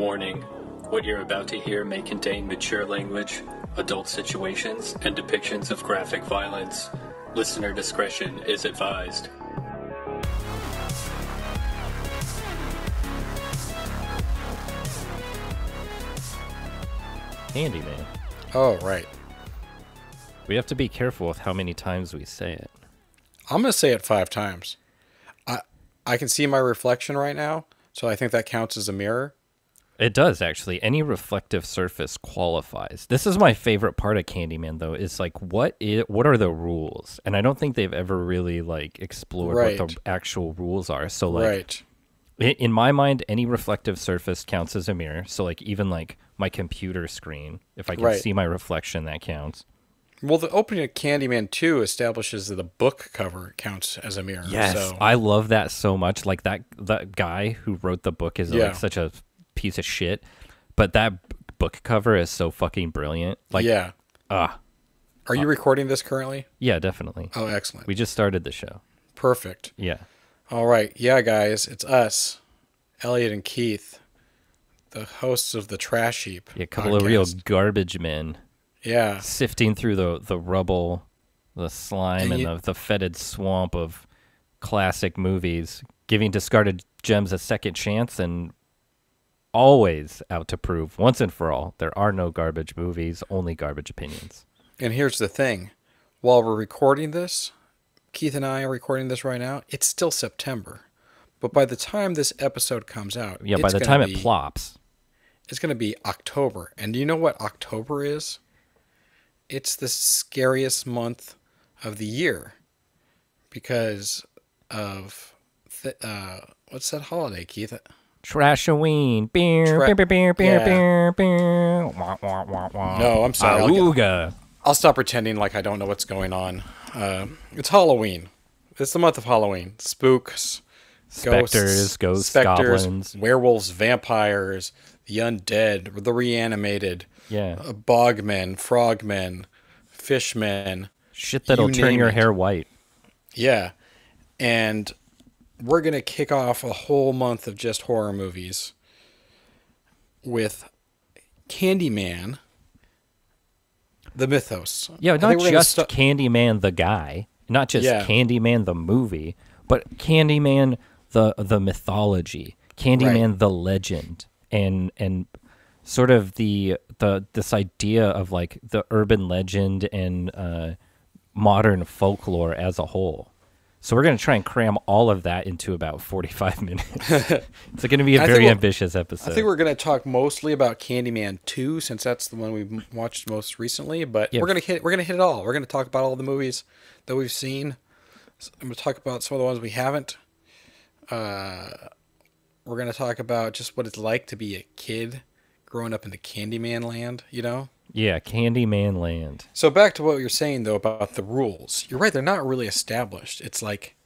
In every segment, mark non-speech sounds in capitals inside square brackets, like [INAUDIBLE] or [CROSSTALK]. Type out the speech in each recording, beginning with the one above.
Warning What you're about to hear may contain mature language, adult situations, and depictions of graphic violence. Listener discretion is advised. Candyman. Oh, right. We have to be careful with how many times we say it. I'm going to say it five times. I I can see my reflection right now, so I think that counts as a mirror. It does actually. Any reflective surface qualifies. This is my favorite part of Candyman, though. Is like what is what are the rules? And I don't think they've ever really like explored what the actual rules are. So like right. in my mind, any reflective surface counts as a mirror. So like even like my computer screen, if I can Right. see my reflection, that counts. Well, the opening of Candyman 2 establishes that the book cover counts as a mirror. Yes, So, I love that so much. Like that that guy who wrote the book is Yeah. like such a piece of shit, but that book cover is so fucking brilliant. Like yeah. ah, Are you recording this currently? yeah, definitely. Oh, excellent. We just started the show. Perfect. Yeah. All right. Yeah, guys, it's us, Elliot and Keith, the hosts of the Trash Heap. Yeah, a couple of real garbage men Yeah. sifting through the the rubble, the slime, And and, you- the, the fetid swamp of classic movies, giving discarded gems a second chance and always out to prove once and for all there are no garbage movies, only garbage opinions. And here's the thing while we're recording this, Keith and I are recording this right now, it's still September. But by the time this episode comes out, Yeah, by the time be- it plops, it's going to be October. And do you know what October is? It's the scariest month of the year because of th- uh, what's that holiday, Keith? Trashoween, beer, Tra- beer, beer, beer, yeah. beer, beer, wah, wah, wah, wah. No, I'm sorry, I'll I'll stop pretending like I don't know what's going on. Uh, it's Halloween. It's the month of Halloween. Spooks, Specters, ghosts, specters, goblins. werewolves, vampires, the undead, the reanimated, Yeah. uh, bogmen, frogmen, fishmen. Shit that'll you turn your it. hair white. Yeah. And we're going to kick off a whole month of just horror movies with Candyman, the mythos. Yeah, not think we're gonna just sta- Candyman the guy, not just Yeah. Candyman the movie, but Candyman the the mythology, Candyman the legend, and and sort of the the this idea of like the urban legend and uh, modern folklore as a whole. So we're gonna try and cram all of that into about forty five [LAUGHS] minutes. [LAUGHS] it's gonna be a very ambitious episode. I think we're going to talk mostly about Candyman 2 since that's the one we've watched most recently, but Yeah. we're going to hit we're going to hit it all. We're going to talk about all the movies that we've seen. I'm going to talk about some of the ones we haven't. Uh, we're going to talk about just what it's like to be a kid growing up in the Candyman land, you know? Yeah, Candyman Land. So back to what you're saying though about the rules. You're right, they're not really established. It's like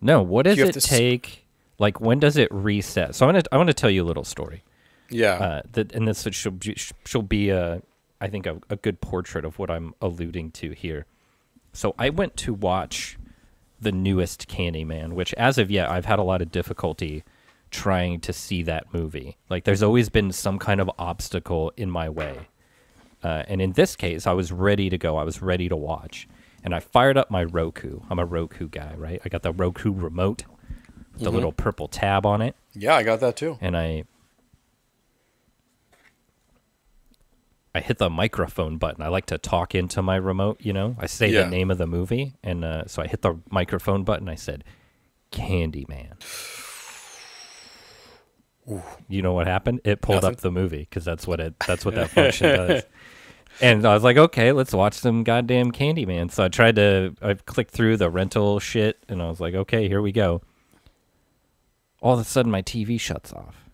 No, what does it to take? Like when does it reset? So I'm gonna I want to tell you a little story. yeah. uh, that and this she'll be, she'll be a, I think a, a good portrait of what I'm alluding to here. So I went to watch the newest Candyman, which as of yet I've had a lot of difficulty trying to see that movie. Like there's always been some kind of obstacle in my way. Uh, and in this case, I was ready to go. I was ready to watch, and I fired up my Roku. I'm a Roku guy, right? I got the Roku remote, with the little purple tab on it yeah, I got that too. and I I hit the microphone button. I like to talk into my remote, you know. I say Yeah. the name of the movie, and uh, so I hit the microphone button. I said, "Candyman." You know what happened? It pulled Nothing. up the movie because that's what it. That's what that [LAUGHS] function does. And I was like, okay, let's watch some goddamn Candyman. So I tried to, I clicked through the rental shit, and I was like, okay, here we go. All of a sudden, my TV shuts off.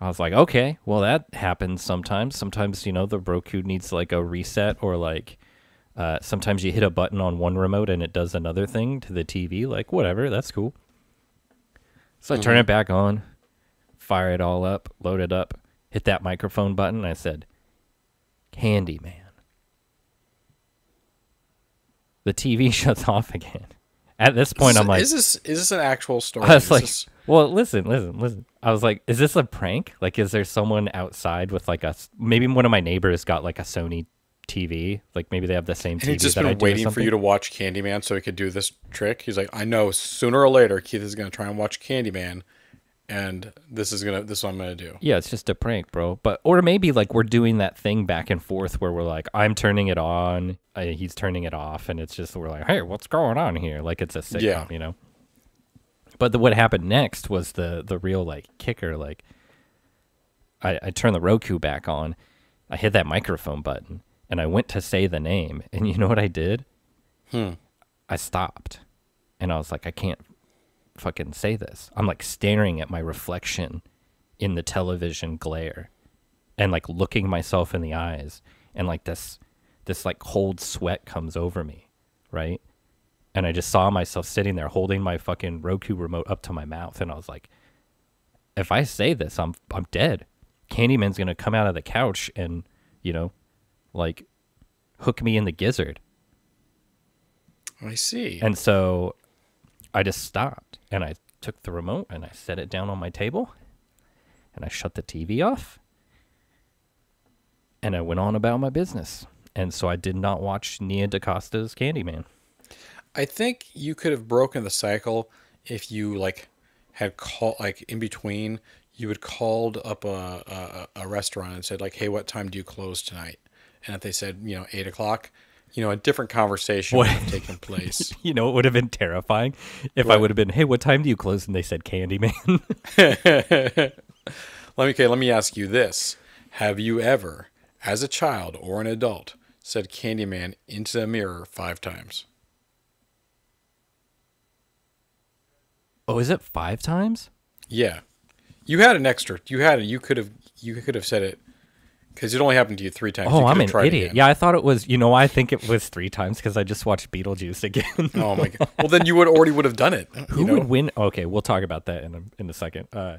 I was like, okay, well, that happens sometimes. Sometimes, you know, the Roku needs like a reset, or like uh, sometimes you hit a button on one remote and it does another thing to the TV. Like, whatever, that's cool. So I turn it back on, fire it all up, load it up, hit that microphone button. And I said, Candyman. The TV [LAUGHS] shuts off again. At this point, I'm like, is this is this an actual story? I was Is like, this- well, listen, listen, listen. I was like, is this a prank? Like, is there someone outside with like a maybe one of my neighbors got like a Sony TV? Like maybe they have the same and TV he's just been waiting for you to watch Candyman so he could do this trick. He's like, I know sooner or later Keith is gonna try and watch Candyman, and this is gonna this is what I'm gonna do. Yeah, it's just a prank, bro. But or maybe like we're doing that thing back and forth where we're like, I'm turning it on, uh, he's turning it off, and it's just we're like, hey, what's going on here? Like it's a sitcom, Yeah. you know. But the, what happened next was the the real like kicker. Like, I I turned the Roku back on, I hit that microphone button, and I went to say the name, and [LAUGHS] you know what I did? Hmm. I stopped, and I was like, I can't fucking say this. I'm like staring at my reflection in the television glare and like looking myself in the eyes and like this this like cold sweat comes over me, right? And I just saw myself sitting there holding my fucking Roku remote up to my mouth and I was like if I say this, I'm I'm dead. Candyman's going to come out of the couch and, you know, like hook me in the gizzard. I see. And so I just stopped and I took the remote and I set it down on my table and I shut the TV off and I went on about my business. And so I did not watch Nia DaCosta's Candyman. I think you could have broken the cycle if you like had called like in between you had called up a, a a restaurant and said like, "Hey, what time do you close tonight?" And if they said you know eight o'clock, you know a different conversation would have taken place. [LAUGHS] You know, it would have been terrifying if I would have been, hey, what time do you close? And they said Candyman. [LAUGHS] Let me okay. Let me ask you this: Have you ever, as a child or an adult, said Candyman into the mirror five times? oh, is it five times? Yeah, you had an extra. You had it. You could have. You could have said it because it only happened to you three times. Oh, I'm an idiot. again. Yeah, I thought it was, you know, I think it was three times because I just watched Beetlejuice again. Oh my [LAUGHS] god. Well, then you would already would have done it. Who know? would win? Okay, we'll talk about that in a, in a second. Uh,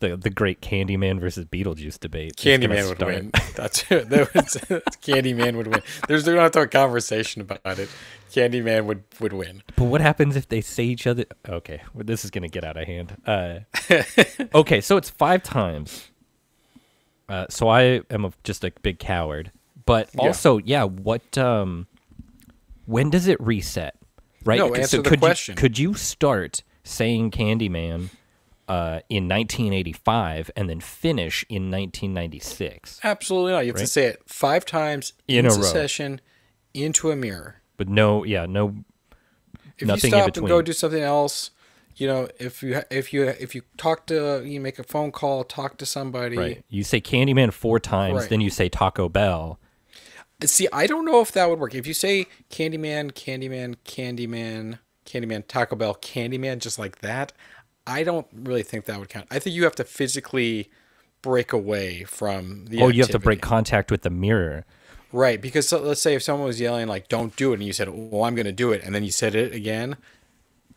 the the great Candyman versus Beetlejuice debate. Candyman would win. That's it. That was, [LAUGHS] Candyman would win. There's we don't have to have a conversation about it. Candyman would would win. But what happens if they say each other? Okay, well, this is gonna get out of hand. Uh, [LAUGHS] okay, so it's five times. Uh, so I am a, just a big coward. But also, yeah, what? Um, when does it reset? Right. No, So answer the could question. You, could you start saying Candyman uh, in 1985 and then finish in 1996? Absolutely not. You have to say it five times In in, a row. succession into a mirror. But no, yeah, no. If Nothing you stop and go do something else, you know, if you if you if you talk to you make a phone call, talk to somebody. Right. You say Candyman four times, Right. then you say Taco Bell. See, I don't know if that would work. If you say Candyman, Candyman, Candyman, Candyman, Taco Bell, Candyman, just like that, I don't really think that would count. I think you have to physically break away from the. oh, you have to break contact with the mirror. Right, because so, let's say if someone was yelling like "Don't do it," and you said, "Well, I'm going to do it," and then you said it again,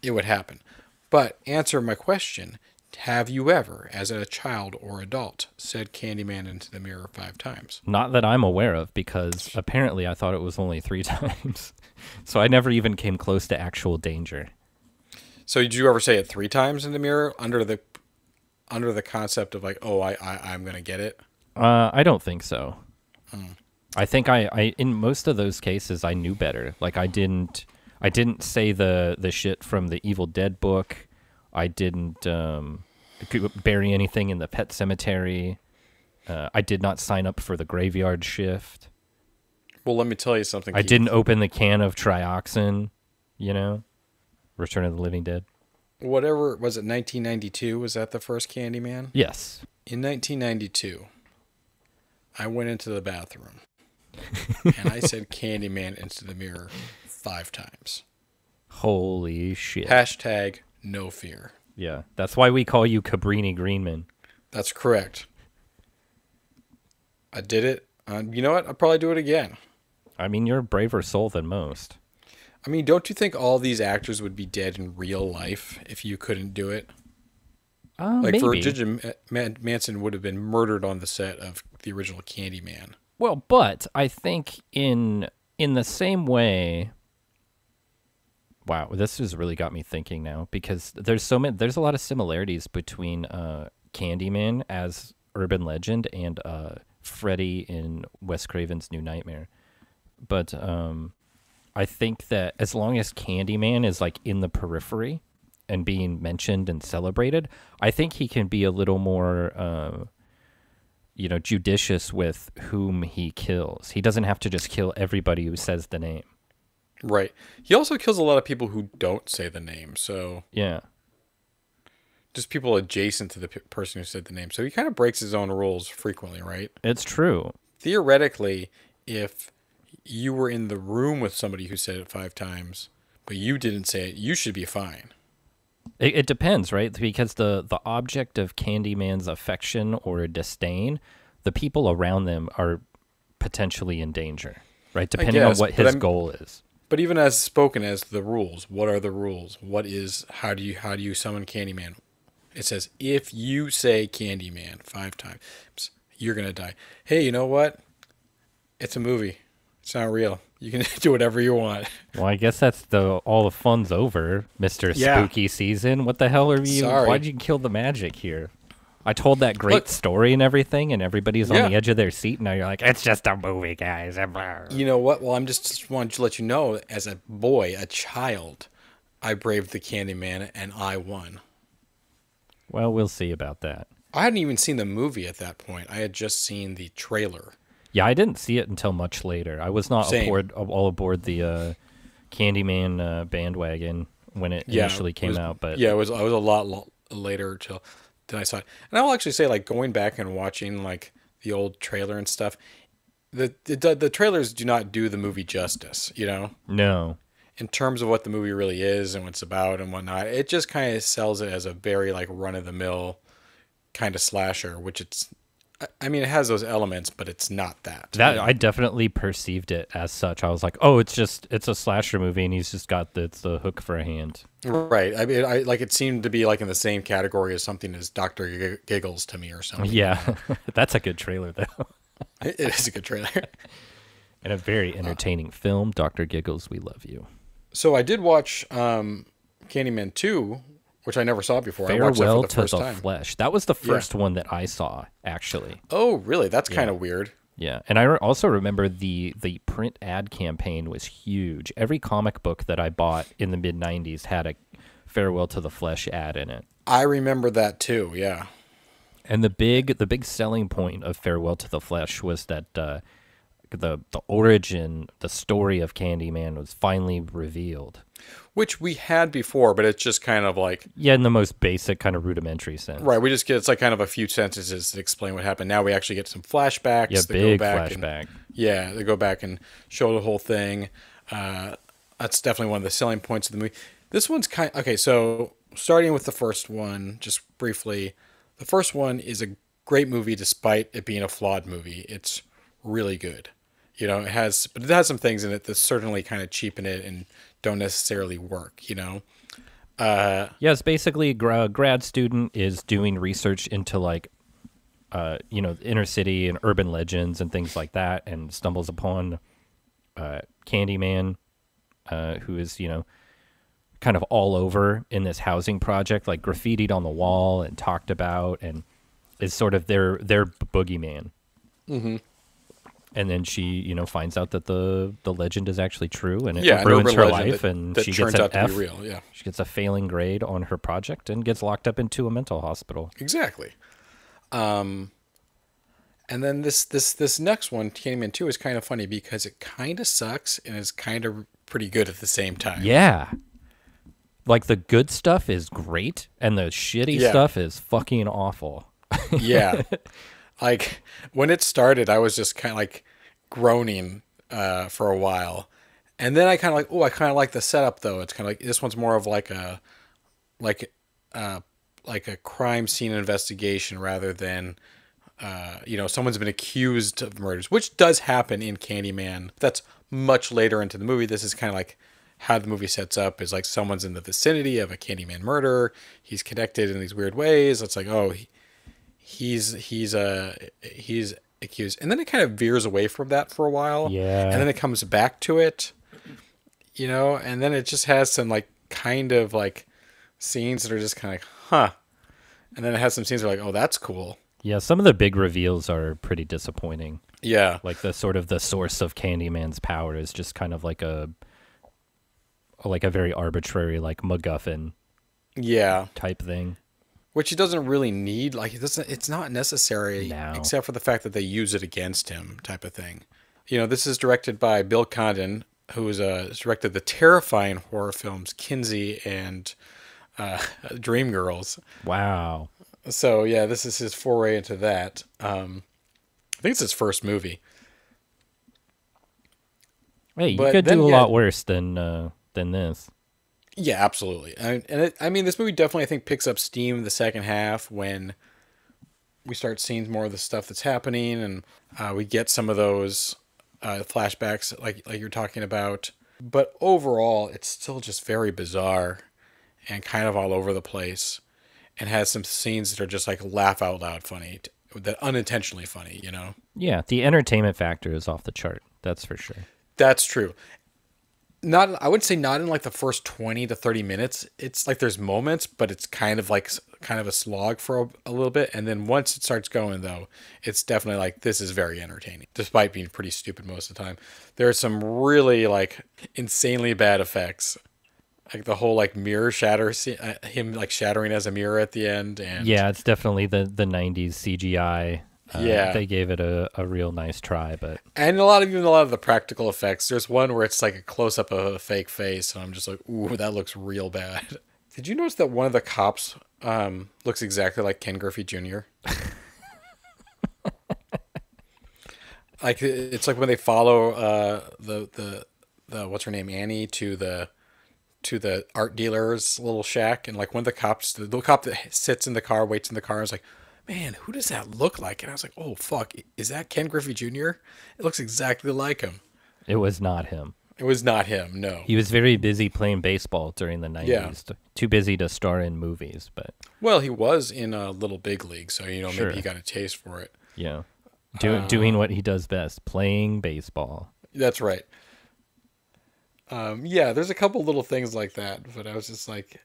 it would happen. But answer my question: Have you ever, as a child or adult, said "Candyman" into the mirror five times? Not that I'm aware of, because apparently I thought it was only three [LAUGHS] times. so I never even came close to actual danger. So did you ever say it three times in the mirror under the under the concept of like, "Oh, I, I I'm going to get it"? Uh, I don't think so. I think I, I in most of those cases I knew better. Like I didn't I didn't say the the shit from the Evil Dead book. I didn't um, bury anything in the pet cemetery. Uh, I did not sign up for the graveyard shift. Well, let me tell you something. I Keith. didn't open the can of trioxin. You know, Return of the Living Dead. Whatever was it? 1992 was that the first Candyman? Yes. In 1992, I went into the bathroom [LAUGHS] and I said Candyman into the mirror five times. Holy shit. Hashtag no fear. yeah, that's why we call you Cabrini Greenman. That's correct. I did it. Uh, you know what? I'll probably do it again. I mean, you're a braver soul than most. I mean, don't you think all these actors would be dead in real life if you couldn't do it? Uh, Like maybe. Virginia Man- Madsen would have been murdered on the set of the original Candyman. Well, but I think in in the same way Wow, this has really got me thinking now because there's so many. There's a lot of similarities between uh, Candyman as urban legend and uh, Freddy in Wes Craven's New Nightmare. But um, I think that as long as Candyman is like in the periphery and being mentioned and celebrated, I think he can be a little more, uh, you know, judicious with whom he kills. He doesn't have to just kill everybody who says the name. Right. He also kills a lot of people who don't say the name. So Yeah. just people adjacent to the p- person who said the name. So he kind of breaks his own rules frequently, right? It's true. Theoretically, if you were in the room with somebody who said it five times, but you didn't say it, you should be fine. It, it depends, right? Because the the object of Candyman's affection or disdain, the people around them are potentially in danger, right? Depending guess, on what his goal is. But even as spoken as the rules, what are the rules? What is how do you how do you summon Candyman? It says if you say Candyman five times, you're gonna die. Hey, you know what? It's a movie. It's not real. You can [LAUGHS] do whatever you want. Well, I guess that's the all the fun's over, Mister Yeah. Spooky Season. What the hell are you? Sorry. Why'd you kill the magic here? I told that great Look- story and everything, and everybody's on the edge of their seat. And now you're like, it's just a movie, guys. [LAUGHS] You know what? Well, I'm just, just wanted to let you know, as a boy, a child, I braved the Candyman and I won. Well, we'll see about that. I hadn't even seen the movie at that point. I had just seen the trailer. Yeah, I didn't see it until much later. I was not Same. aboard all aboard the uh, Candyman uh, bandwagon when it Yeah, initially it came was- out, but yeah, it was. I was a lot lo- later till than I saw it. And I will actually say, like going back and watching like the old trailer and stuff, the the, the trailers do not do the movie justice. You know, no, in terms of what the movie really is and what it's about and whatnot. It just kind of sells it as a very like run of the mill kind of slasher, which it's. I- mean, it has those elements, but it's not that. that I definitely perceived it as such. I was like, oh, it's just it's a slasher movie, and he's just got the, it's the hook for a hand. right. I mean, I like it seemed to be like in the same category as something as Doctor G- Giggles to me or something. Yeah, [LAUGHS] that's a good trailer though, [LAUGHS] It- it is a good trailer. [LAUGHS] and a very entertaining film. Doctor Giggles, we love you. So I did watch um, Candyman 2, which I never saw before. I watched that Farewell the to the time. Flesh. That was the first one that I saw actually. Oh, really? That's kind of weird. Yeah, and I re- also remember the the print ad campaign was huge. Every comic book that I bought in the mid '90s had a "Farewell to the Flesh" ad in it. I remember that too. Yeah. And the big the big selling point of Farewell to the Flesh was that uh, the the origin, the story of Candyman was finally revealed. Which we had before, but it's just kind of like Yeah, in the most basic kind of rudimentary sense. right. We just get it's like kind of a few sentences to explain what happened. Now we actually get some flashbacks. Yeah, big go back and- flashback. yeah, they go back and show the whole thing. Uh, that's definitely one of the selling points of the movie. This one's kind okay. So starting with the first one, just briefly, the first one is a great movie despite it being a flawed movie. It's really good. You know, it has, but it has some things in it that certainly kind of cheapen it and don't necessarily work. You know, Yes, basically, a grad student is doing research into like, uh, you know, inner city and urban legends and things like that, and stumbles upon uh, Candyman, uh, who is you know, kind of all over in this housing project, like graffitied on the wall and talked about, and is sort of their their boogeyman. Mm-hmm. And then she, you know, finds out that the the legend is actually true, and it yeah, ruins her life, that, and that she gets an out to F. be real. Yeah, She gets a failing grade on her project and gets locked up into a mental hospital. Exactly. Um, and then this this this next one, Candyman Two, is kind of funny because it kind of sucks and is kind of pretty good at the same time. Yeah. Like the good stuff is great and the shitty Yeah. stuff is fucking awful. yeah. [LAUGHS] Like when it started, I was just kind of like groaning uh, for a while, and then I kind of like, oh, I kind of like the setup though. It's kind of like this one's more of like a like uh like a crime scene investigation rather than uh, you know someone's been accused of murders, which does happen in Candyman. That's much later into the movie. This is kind of like how the movie sets up is like someone's in the vicinity of a Candyman murder. He's connected in these weird ways. It's like oh. He, he's he's uh he's accused and then it kind of veers away from that for a while Yeah. and then it comes back to it you know, and then it just has some like kind of like scenes that are just kind of like, huh. And then it has some scenes that are like, oh, that's cool. Yeah, some of the big reveals are pretty disappointing. Yeah. Like the sort of the source of Candyman's power is just kind of like a like a very arbitrary like MacGuffin Yeah. type thing. Which he doesn't really need. Like, it doesn't, it's not necessary No. except for the fact that they use it against him, type of thing. You know, this is directed by Bill Condon, who is, uh, has directed the terrifying horror films Kinsey and uh, [LAUGHS] Dreamgirls. Wow. So yeah, this is his foray into that. Um, I think it's his first movie. Hey, you But could then, do a yeah- lot worse than uh than this. Yeah, absolutely. I, and it, I mean, this movie definitely I think picks up steam in the second half when we start seeing more of the stuff that's happening, and uh, we get some of those uh, flashbacks like like you're talking about. But overall, it's still just very bizarre and kind of all over the place, and has some scenes that are just like laugh out loud funny, that unintentionally funny. You know. Yeah, the entertainment factor is off the chart. That's for sure. That's true. Not, I would say not in like the first twenty to thirty minutes. It's like there's moments, but it's kind of like kind of a slog for a, a little bit, and then once it starts going, though, it's definitely like this is very entertaining, despite being pretty stupid most of the time. There are some really like insanely bad effects, like the whole like mirror shatter, uh, him like shattering as a mirror at the end, and Yeah, it's definitely the the '90s CGI. Uh, Yeah. they gave it a, a real nice try, but and a lot of even a lot of the practical effects. There's one where it's like a close up of a fake face, and I'm just like, ooh, that looks real bad. [LAUGHS] Did you notice that one of the cops um, looks exactly like Ken Griffey Jr.? [LAUGHS] like it's like when they follow uh, the the the what's her name Annie to the to the art dealer's little shack, and like one of the cops, the little cop that sits in the car, waits in the car, is like, "Man, who does that look like?" And I was like, "Oh fuck, is that Ken Griffey Jr.? It looks exactly like him." it was not him. It was not him. No. He was very busy playing baseball during the '90s. Yeah. Too busy to star in movies, but Well, he was in a little big league, so you know Sure. maybe he got a taste for it. yeah, Do, doing what he does best, playing baseball. That's right. Um, yeah, there's a couple little things like that, but I was just like,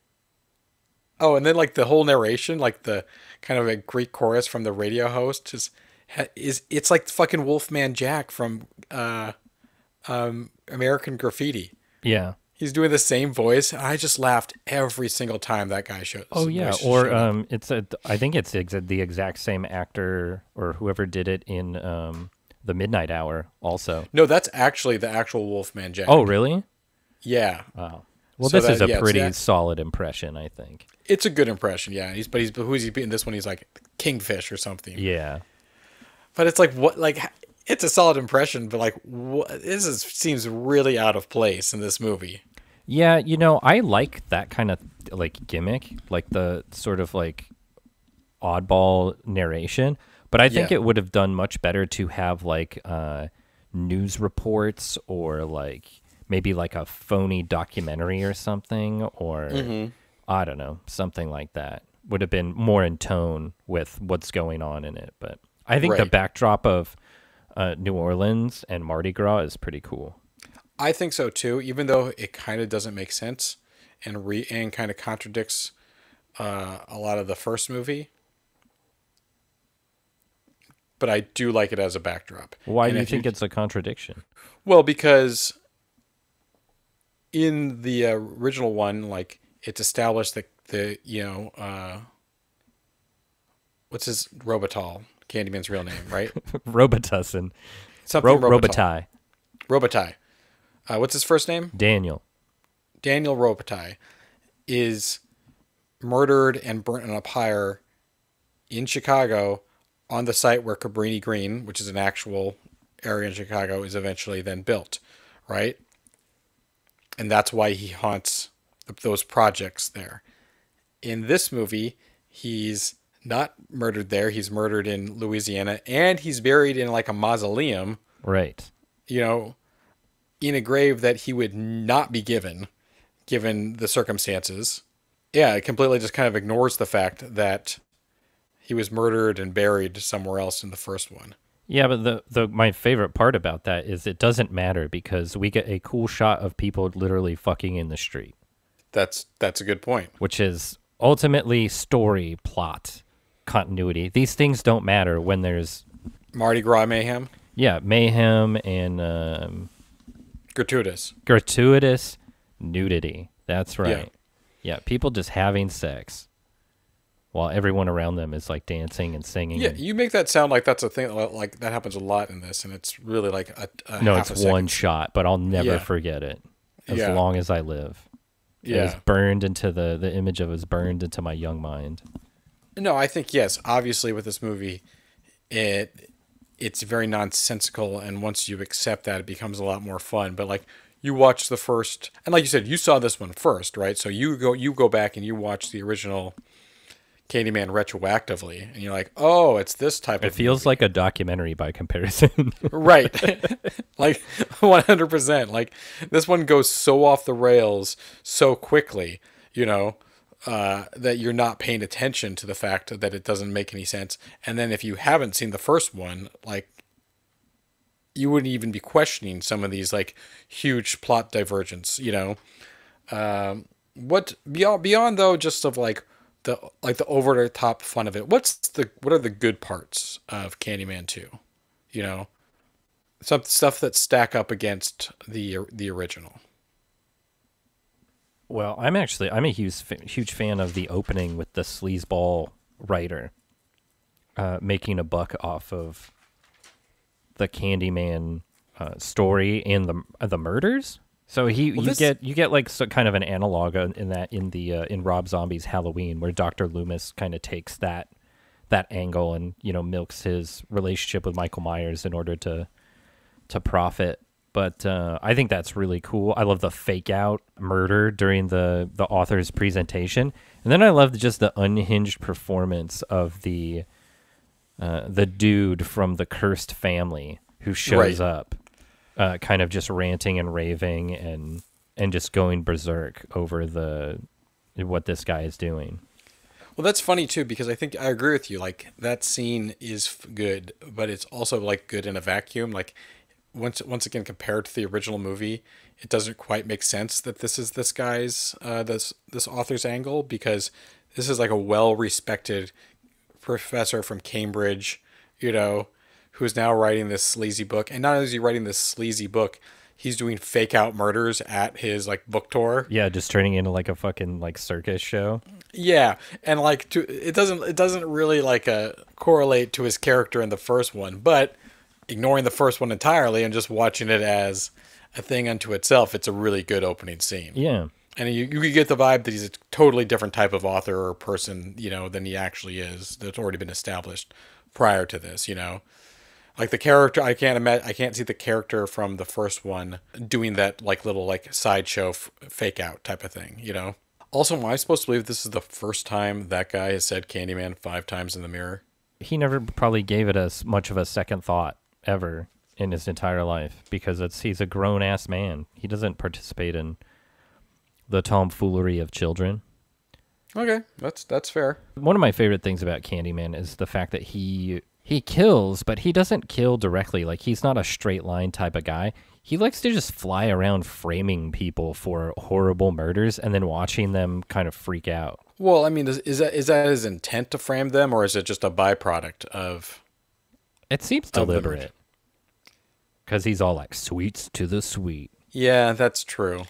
oh, and then like the whole narration, like the kind of a Greek chorus from the radio host, ha- is it's like fucking Wolfman Jack from uh, um, American Graffiti. Yeah. He's doing the same voice. I just laughed every single time that guy showed. Oh yeah, or um, it's a. I think it's the exact same actor or whoever did it in um the Midnight Hour also. no, that's actually the actual Wolfman Jack. Oh really? yeah. Wow. Well, So this is a yeah, pretty that- solid impression, I think. It's a good impression, yeah. He's but he's who's he in this one? He's like Kingfish or something. Yeah. But it's like what like it's a solid impression, but like what, this is seems really out of place in this movie. Yeah, you know, I like that kind of like gimmick, like the sort of like oddball narration, but I think Yeah. it would have done much better to have like uh news reports or like maybe like a phony documentary or something or Mm-hmm. I don't know, something like that. Would have been more in tone with what's going on in it, but I think the backdrop of uh, New Orleans and Mardi Gras is pretty cool. I think so too, even though it kind of doesn't make sense and re and kind of contradicts uh, a lot of the first movie. But I do like it as a backdrop. Why And do you think it's a contradiction? Well, because in the original one, like it's established that the you know uh, what's his Robital, Candyman's real name, right? [LAUGHS] Robitussin. Something Ro-. Robitaille. Robitaille. Uh, what's his first name? Daniel. Daniel Robitaille is murdered and burnt on a pyre in Chicago on the site where Cabrini Green, which is an actual area in Chicago, is eventually then built, right? And that's why he haunts those projects there. In this movie, he's not murdered there. He's murdered in Louisiana and he's buried in like a mausoleum Right. you know, in a grave that he would not be given, given the circumstances. Yeah, it completely just kind of ignores the fact that he was murdered and buried somewhere else in the first one. Yeah, but the, the my favorite part about that is it doesn't matter because we get a cool shot of people literally fucking in the street, That's that's a good point. which is ultimately story, plot, continuity. These things don't matter when there's Mardi Gras mayhem, yeah mayhem and um, gratuitous. gratuitous nudity. That's Yeah. right. Yeah. people just having sex while everyone around them is like dancing and singing. Yeah, you make that sound like that's a thing like that happens a lot in this, and it's really like a, a no, it's a one shot, but I'll never Yeah. forget it as Yeah. long as I live. Yeah, It is Yeah. burned into the the image of it is burned into my young mind. No, I think yes. Obviously, with this movie, it it's very nonsensical, and once you accept that, it becomes a lot more fun. But like you watch the first, and like you said, you saw this one first, right? So you go you go back and you watch the original Candyman retroactively, and you're like, oh, it's this type It of It feels like a documentary by comparison. [LAUGHS] right. [LAUGHS] Like [LAUGHS] 100% like this one goes so off the rails so quickly you know uh, that you're not paying attention to the fact that it doesn't make any sense. And then if you haven't seen the first one like you wouldn't even be questioning some of these like huge plot divergence you know? Um, what beyond beyond though just of like the like the over the top fun of it what's the what are the good parts of candyman 2 you know some stuff that stack up against the the original. well, I'm actually I'm a huge huge fan of the opening with the sleazeball writer uh, making a buck off of the Candyman uh, story and the the murders. So he you this- get you get like so kind of an analog in in that in the uh, in Rob Zombie's Halloween where Doctor Loomis kind of takes that that angle and you know milks his relationship with Michael Myers in order to to profit. But uh, I think that's really cool. I love the fake out murder during the the author's presentation, and then I love just the unhinged performance of the uh, the dude from the cursed family who shows Right. up, uh, kind of just ranting and raving and and just going berserk over the what this guy is doing. Well, that's funny too because I think I agree with you. Like that scene is good, but it's also like good in a vacuum. Like once once again compared to the original movie, it doesn't quite make sense that this is this guy's uh, this this author's angle because this is like a well respected professor from Cambridge, you know, who's now writing this sleazy book. And not only is he writing this sleazy book, he's doing fake out murders at his like book tour. Yeah, just turning into like a fucking like circus show. Yeah, and like to it doesn't it doesn't really like uh correlate to his character in the first one, but ignoring the first one entirely and just watching it as a thing unto itself, it's a really good opening scene. Yeah. And you you get the vibe that he's a totally different type of author or person, you know, than he actually is. That's already been established prior to this, you know. Like the character, I can't imagine. I can't see the character from the first one doing that like little like sideshow f- fake out type of thing, you know. Also, am I supposed to believe this is the first time that guy has said Candyman five times in the mirror? he never probably gave it as much of a second thought ever in his entire life because it's he's a grown ass man. He doesn't participate in the tomfoolery of children. Okay, that's that's fair. One of my favorite things about Candyman is the fact that he he kills, but he doesn't kill directly. Like he's not a straight line type of guy. He likes to just fly around framing people for horrible murders and then watching them kind of freak out. Well, I mean, is, is that is that his intent to frame them, or is it just a byproduct of? It seems Of the murder. deliberate. Cuz he's all like sweets to the sweet. Yeah, that's true.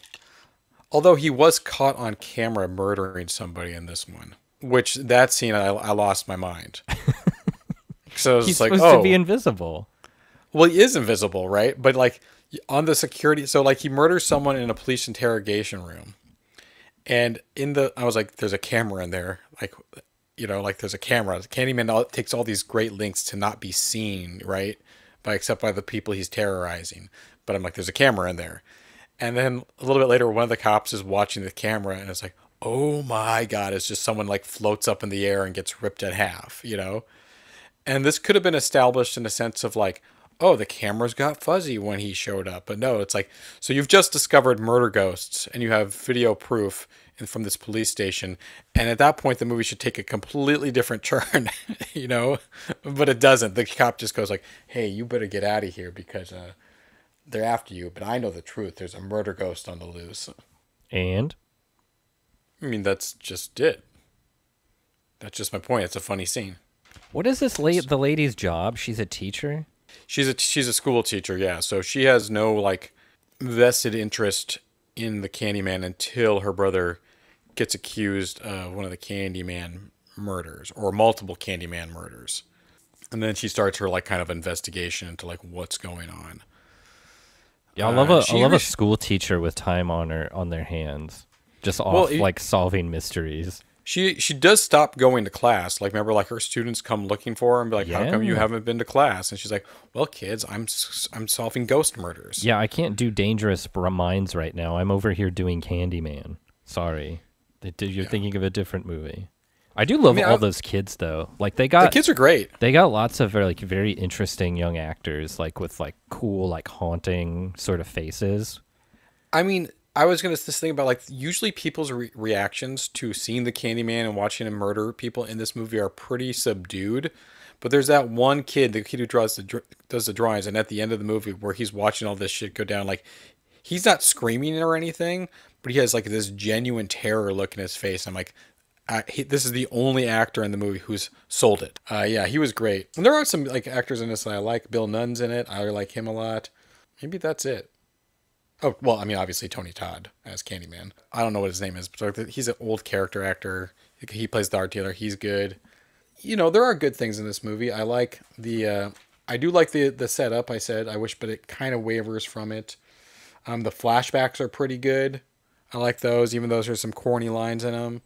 Although he was caught on camera murdering somebody in this one, which that scene I, I lost my mind. [LAUGHS] so He's like, supposed oh, to be oh. invisible. well, he is invisible, right? But like on the security, so like he murders someone in a police interrogation room, and in the, I was like, there's a camera in there, like, you know, like there's a camera. Candyman all, takes all these great lengths to not be seen, right? By except by the people he's terrorizing. But I'm like, there's a camera in there. And then a little bit later, one of the cops is watching the camera and it's like, oh my God, it's just someone like floats up in the air and gets ripped in half, you know? And this could have been established in a sense of like, oh, the cameras got fuzzy when he showed up. But no, it's like, so you've just discovered murder ghosts and you have video proof from this police station. And at that point, the movie should take a completely different [LAUGHS] turn, you know, but it doesn't. The cop just goes like, "Hey, you better get out of here because uh, they're after you." But I know the truth. There's a murder ghost on the loose. And I mean, that's just it. That's just my point. It's a funny scene. What is this late the lady's job? She's a teacher. She's a she's a school teacher, yeah. So she has no like vested interest in the Candyman until her brother gets accused of one of the Candyman murders or multiple Candyman murders. And then she starts her like kind of investigation into like what's going on. Yeah, I love Uh, a I love a school teacher with time on her on their hands, just off Well, it- like solving mysteries. She she does stop going to class. Like remember, like her students come looking for her and be like, "How come you haven't been to class?" And she's like, "Well, kids, I'm I'm solving ghost murders." Yeah, I can't do Dangerous Minds right now. I'm over here doing Candyman. Sorry, you're thinking of a different movie. I do love mean, all I- those kids though. Like they the got kids are great. they got lots of like very interesting young actors, like with like cool, like haunting sort of faces. I mean, I was gonna just think about like usually people's re- reactions to seeing the Candyman and watching him murder people in this movie are pretty subdued. But there's that one kid, the kid who draws the does the drawings, and at the end of the movie where he's watching all this shit go down, like he's not screaming or anything, but he has like this genuine terror look in his face. I'm like, I, he, this is the only actor in the movie who's sold it. Uh, yeah, he was great. And there are some like actors in this that I like. Bill Nunn's in it. I like him a lot. Maybe that's it. Oh well, I mean, obviously Tony Todd as Candyman. I don't know what his name is, but he's an old character actor. He plays the art dealer. He's good. You know, there are good things in this movie. I like the. Uh, I do like the the setup. I said I wish, but it kind of wavers from it. Um, the flashbacks are pretty good. I like those, even though there's some corny lines in them.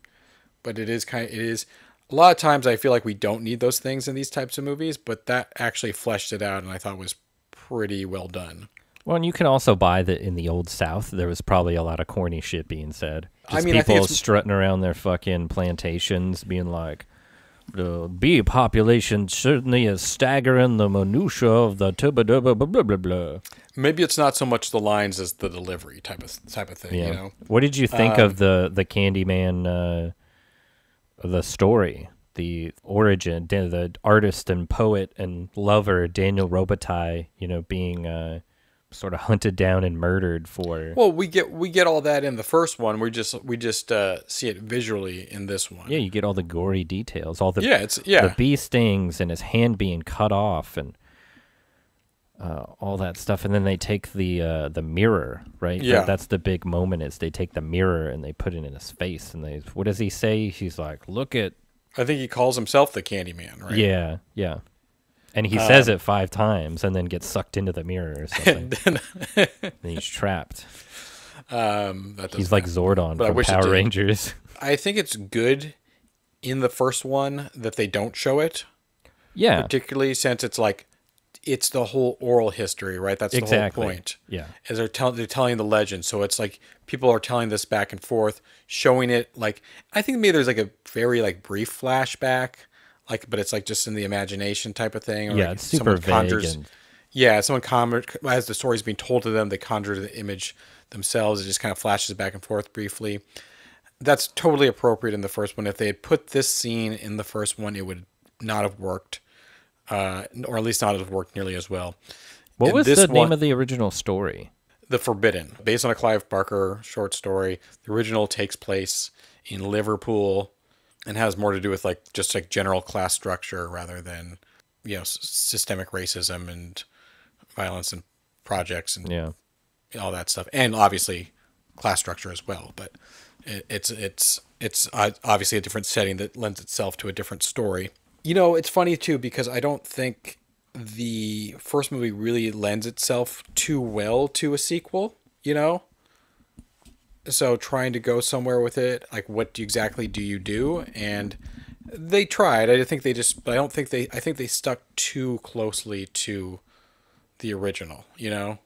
But it is kind. Of, it is a lot of times I feel like we don't need those things in these types of movies, but that actually fleshed it out, and I thought was pretty well done. Well, and you can also buy that in the old South, there was probably a lot of corny shit being said. I Just mean, I think people it's- strutting around their fucking plantations, being like, "The bee population certainly is staggering the minutia of the dubba blah blah blah blah." Maybe it's not so much the lines as the delivery type of type of thing. Yeah. You know, What did you think Um, of the the Candyman, uh, the story, the origin, the artist and poet and lover Daniel Robitaille, you know, being uh, sort of hunted down and murdered for? well, we get we get all that in the first one. We just we just uh, see it visually in this one. yeah, you get all the gory details, all the yeah, it's yeah. the bee stings and his hand being cut off and uh, all that stuff. And then they take the uh, the mirror, right? That- Yeah. that's the big moment. Is they take the mirror and they put it in his face, and they what does he say? He's like, "Look at I think he calls himself the Candyman, right? yeah, yeah." And he says it five times, and then gets sucked into the mirror or [LAUGHS] something. and [LAUGHS] he's trapped. Um, that He's like happen. Zordon But I from wish Power. Rangers. I think it's good in the first one that they don't show it, yeah, particularly since it's like it's the whole oral history, right? That's exactly. the whole point. Yeah. As they're telling they're telling the legend, so it's like people are telling this back and forth, showing it like I think maybe there's like a very like brief flashback, like but it's like just in the imagination type of thing. Or Yeah, like it's super someone vague and- yeah, someone conjure as the story's being told to them, they conjure the image themselves. It just kind of flashes back and forth briefly. That's totally appropriate in the first one. If they had put this scene in the first one, it would not have worked, uh, or at least not have worked nearly as well. What was the name one- of the original story? The Forbidden, based on a Clive Barker short story. The original takes place in Liverpool and has more to do with like just like general class structure rather than you know s- systemic racism and violence and projects and Yeah. all that stuff, and obviously class structure as well. But it, it's it's it's uh, obviously a different setting that lends itself to a different story. You know, it's funny too because I don't think the first movie really lends itself too well to a sequel. You know, so trying to go somewhere with it, like what exactly do you do? And they tried. I think they just. But I don't think they. I think they stuck too closely to the original. You know.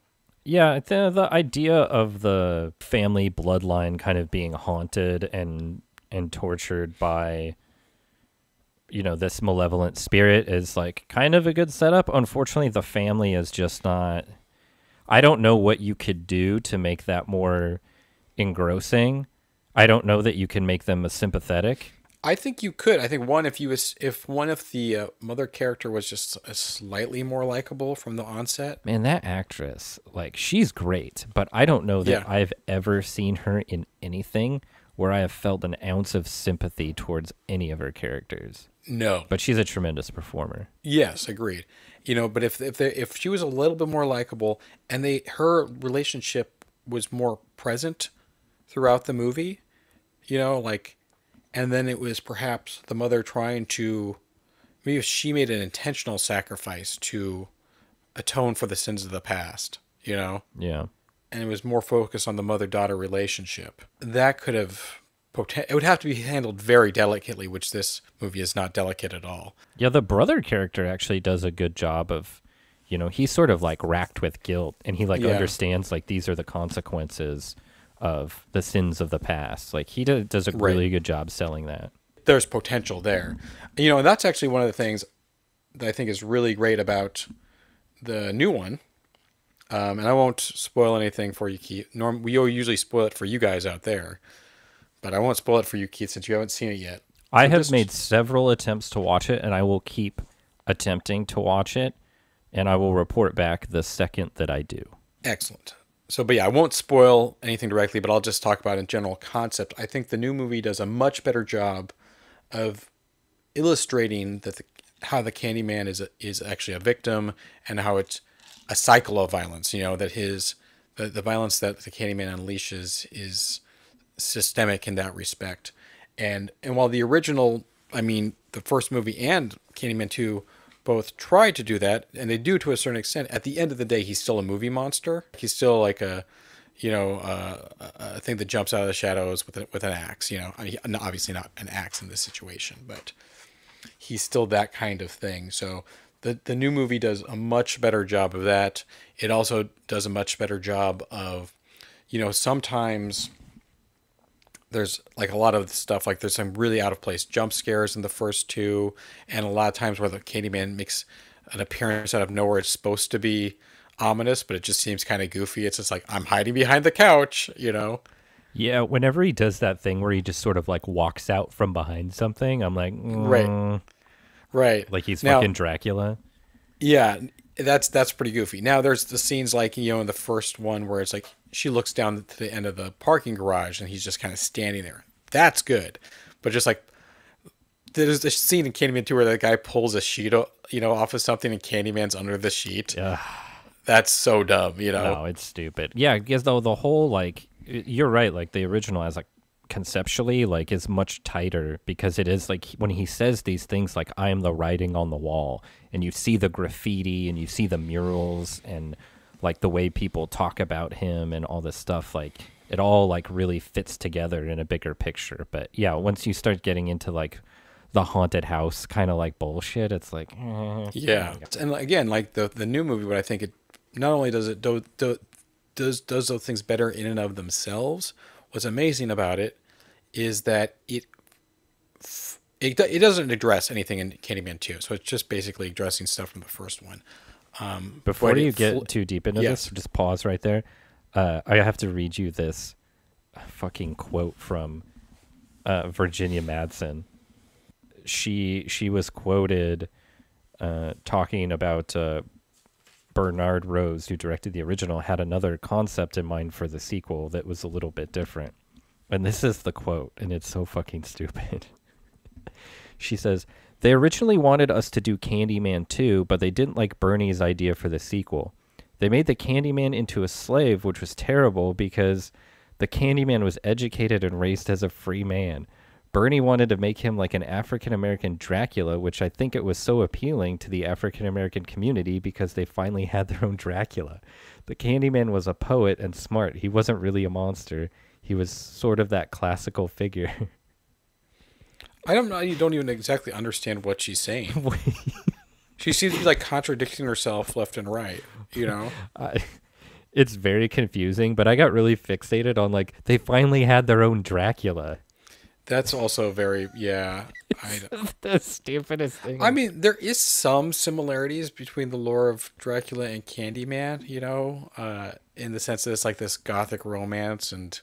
Yeah, the the idea of the family bloodline kind of being haunted and and tortured by you know this malevolent spirit is like kind of a good setup. Unfortunately, the family is just not I don't know what you could do to make that more engrossing. I don't know that you can make them sympathetic. I think you could. I think one if you was if one of the uh, mother character was just a slightly more likable from the onset. Man, that actress, like she's great, but I don't know that Yeah. I've ever seen her in anything where I have felt an ounce of sympathy towards any of her characters. No, But she's a tremendous performer. Yes, agreed. You know, but if if they, if she was a little bit more likable and they her relationship was more present throughout the movie, you know, like and then it was perhaps the mother trying to maybe she made an intentional sacrifice to atone for the sins of the past, you know, Yeah. and it was more focused on the mother-daughter relationship. That could have it would have to be handled very delicately, which this movie is not delicate at all. Yeah, the brother character actually does a good job of, you know, he's sort of like racked with guilt and he like Yeah. understands like these are the consequences of the sins of the past. Like he do, does a Right. really good job selling that. there's potential there. You know, and that's actually one of the things that I think is really great about the new one. Um, and I won't spoil anything for you, Keith. Norm, we usually spoil it for you guys out there, but I won't spoil it for you, Keith, since you haven't seen it yet. I have just- made several attempts to watch it and I will keep attempting to watch it and I will report back the second that I do. Excellent. So, but yeah, I won't spoil anything directly, but I'll just talk about in general concept. I think the new movie does a much better job of illustrating that the, how the Candyman is a, is actually a victim and how it's a cycle of violence. You know that his the, the violence that the Candyman unleashes is systemic in that respect. And and while the original, I mean, the first movie and Candyman 2 both try to do that, and they do to a certain extent, at the end of the day, he's still a movie monster. He's still like a, you know, uh, a thing that jumps out of the shadows with a, with an axe. You know, I mean, obviously not an axe in this situation, but he's still that kind of thing. So the the new movie does a much better job of that. It also does a much better job of, you know, sometimes there's like a lot of stuff like there's some really out of place jump scares in the first two and a lot of times where the Candyman makes an appearance out of nowhere it's supposed to be ominous but it just seems kind of goofy it's just like I'm hiding behind the couch you know Yeah, whenever he does that thing where he just sort of like walks out from behind something, I'm like, Right. "Mm," right like he's Now- fucking Dracula. Yeah, that's that's pretty goofy. Now there's the scenes like you know in the first one where it's like she looks down to the end of the parking garage and he's just kind of standing there. That's good, but just like there's the scene in Candyman 2 where the guy pulls a sheet you know off of something and Candyman's under the sheet. Ugh. That's so dumb, you know. No, it's stupid. Yeah, because though the whole like you're right, like the original as like conceptually like is much tighter because it is like when he says these things like I am the writing on the wall and you see the graffiti and you see the murals and like the way people talk about him and all this stuff like it all like really fits together in a bigger picture. But yeah, once you start getting into like the haunted house kind of like bullshit, it's like eh. Yeah, and again, like the the new movie, but I think it not only does it do, do, does does those things better in and of themselves. What's amazing about it is that it it it doesn't address anything in Candyman two, so it's just basically addressing stuff from the first one. Um, Before you get fl- too deep into Yes. this, just pause right there. Uh, I have to read you this fucking quote from uh, Virginia Madsen. She she was quoted uh, talking about uh, Bernard Rose, who directed the original, had another concept in mind for the sequel that was a little bit different. And this is the quote, and it's so fucking stupid. [LAUGHS] She says, They originally wanted us to do Candyman 2, but they didn't like Bernie's idea for the sequel. They made the Candyman into a slave, which was terrible because the Candyman was educated and raised as a free man. Bernie wanted to make him like an African American Dracula, which I think it was so appealing to the African American community because they finally had their own Dracula. The Candyman was a poet and smart. He wasn't really a monster. He was sort of that classical figure. [LAUGHS] I don't know. You don't even exactly understand what she's saying. [LAUGHS] she seems to be like contradicting herself left and right. You know. [LAUGHS] I, it's very confusing, but I got really fixated on like they finally had their own Dracula. That's also very yeah. [LAUGHS] I, the stupidest thing. I mean, there is some similarities between the lore of Dracula and Candyman, you know, uh, in the sense that it's like this gothic romance and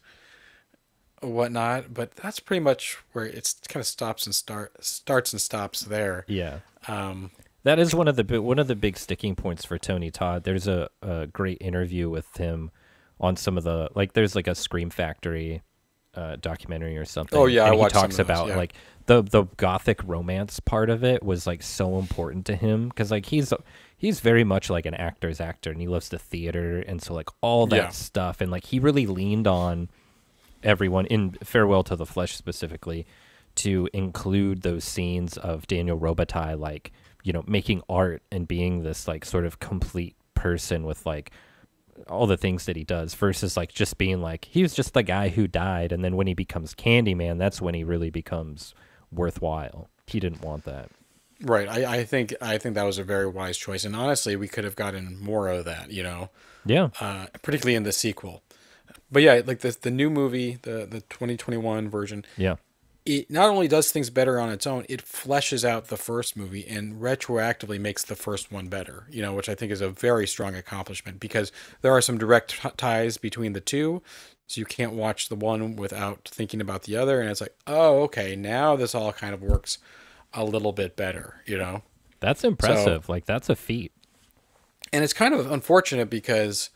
whatnot. But that's pretty much where it's kind of stops and start starts and stops there. Yeah. Um, That is one of the one of the big sticking points for Tony Todd. There's a, a great interview with him on some of the like. There's like a Scream Factory uh, documentary or something. Oh, yeah, I and he watched some talks of those, about yeah. like the the gothic romance part of it was like so important to him because like he's he's very much like an actor's actor and he loves the theater and so like all that Yeah. stuff and like he really leaned on everyone in Farewell to the Flesh specifically to include those scenes of Daniel Robitaille like you know making art and being this like sort of complete person with like all the things that he does versus like just being like he was just the guy who died and then when he becomes Candyman that's when he really becomes worthwhile. He didn't want that. right. I, I think I think that was a very wise choice, and honestly, we could have gotten more of that. You know, Yeah. uh, particularly in the sequel. But yeah, like the the new movie, the the 2021 version, Yeah. it not only does things better on its own, it fleshes out the first movie and retroactively makes the first one better. You know, which I think is a very strong accomplishment because there are some direct t- ties between the two. So you can't watch the one without thinking about the other, and it's like, oh, okay, now this all kind of works a little bit better. You know. That's impressive. like that's a feat. and it's kind of unfortunate because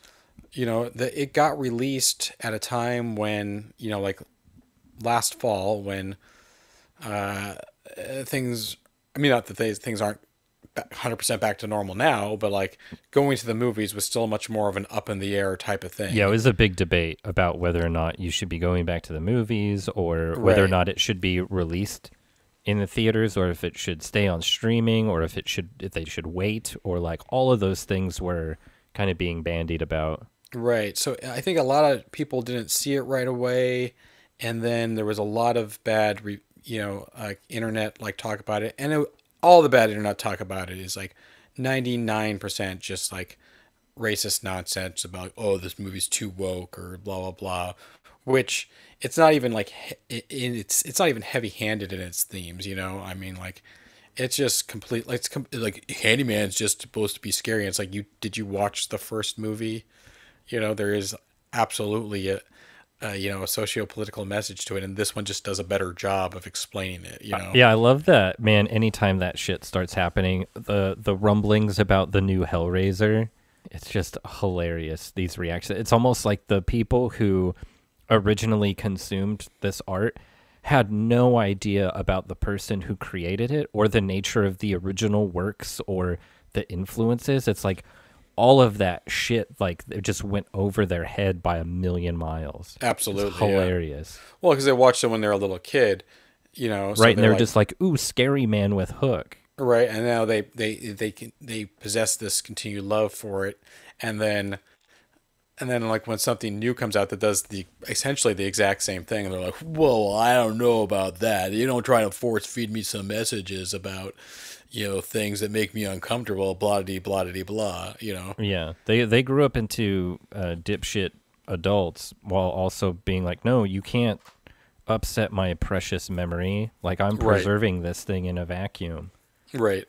you know the, it got released at a time when you know like last fall when uh things i mean not that things, things aren't 100% back to normal now but like going to the movies was still much more of an up in the air type of thing Yeah, it was a big debate about whether or not you should be going back to the movies or whether or not it should be released in the theaters or if it should stay on streaming or if it should if they should wait or like all of those things were kind of being bandied about. Right. So I think a lot of people didn't see it right away, and then there was a lot of bad, re, you know, uh, internet like talk about it, and it, all the bad internet talk about it is like ninety nine percent just like racist nonsense about oh this movie's too woke or blah blah blah, which it's not even like it's it's not even heavy handed in its themes. You know, I mean like. It's just complete. Like, it's com- like Candyman's just supposed to be scary. And it's like you did you watch the first movie? You know there is absolutely a, a you know a socio-political message to it and this one just does a better job of explaining it you know Yeah, I love that, man. Anytime that shit starts happening, the the rumblings about the new Hellraiser, it's just hilarious. These reactions. It's almost like the people who originally consumed this art had no idea about the person who created it or the nature of the original works or the influences. It's like all of that shit like it just went over their head by a million miles. absolutely It's yeah. hilarious. well because they watched it when they were a little kid you know so right, and they're like- just like, "Ooh, scary man with hook." right and now they they they can they possess this continued love for it and then and then like when something new comes out that does the essentially the exact same thing they're like whoa i don't know about that you don't try to force feed me some messages about you know things that make me uncomfortable blah de blah de blah you know Yeah, they they grew up into uh, dipshit adults while also being like, no, you can't upset my precious memory. Like I'm Right. preserving this thing in a vacuum. Right.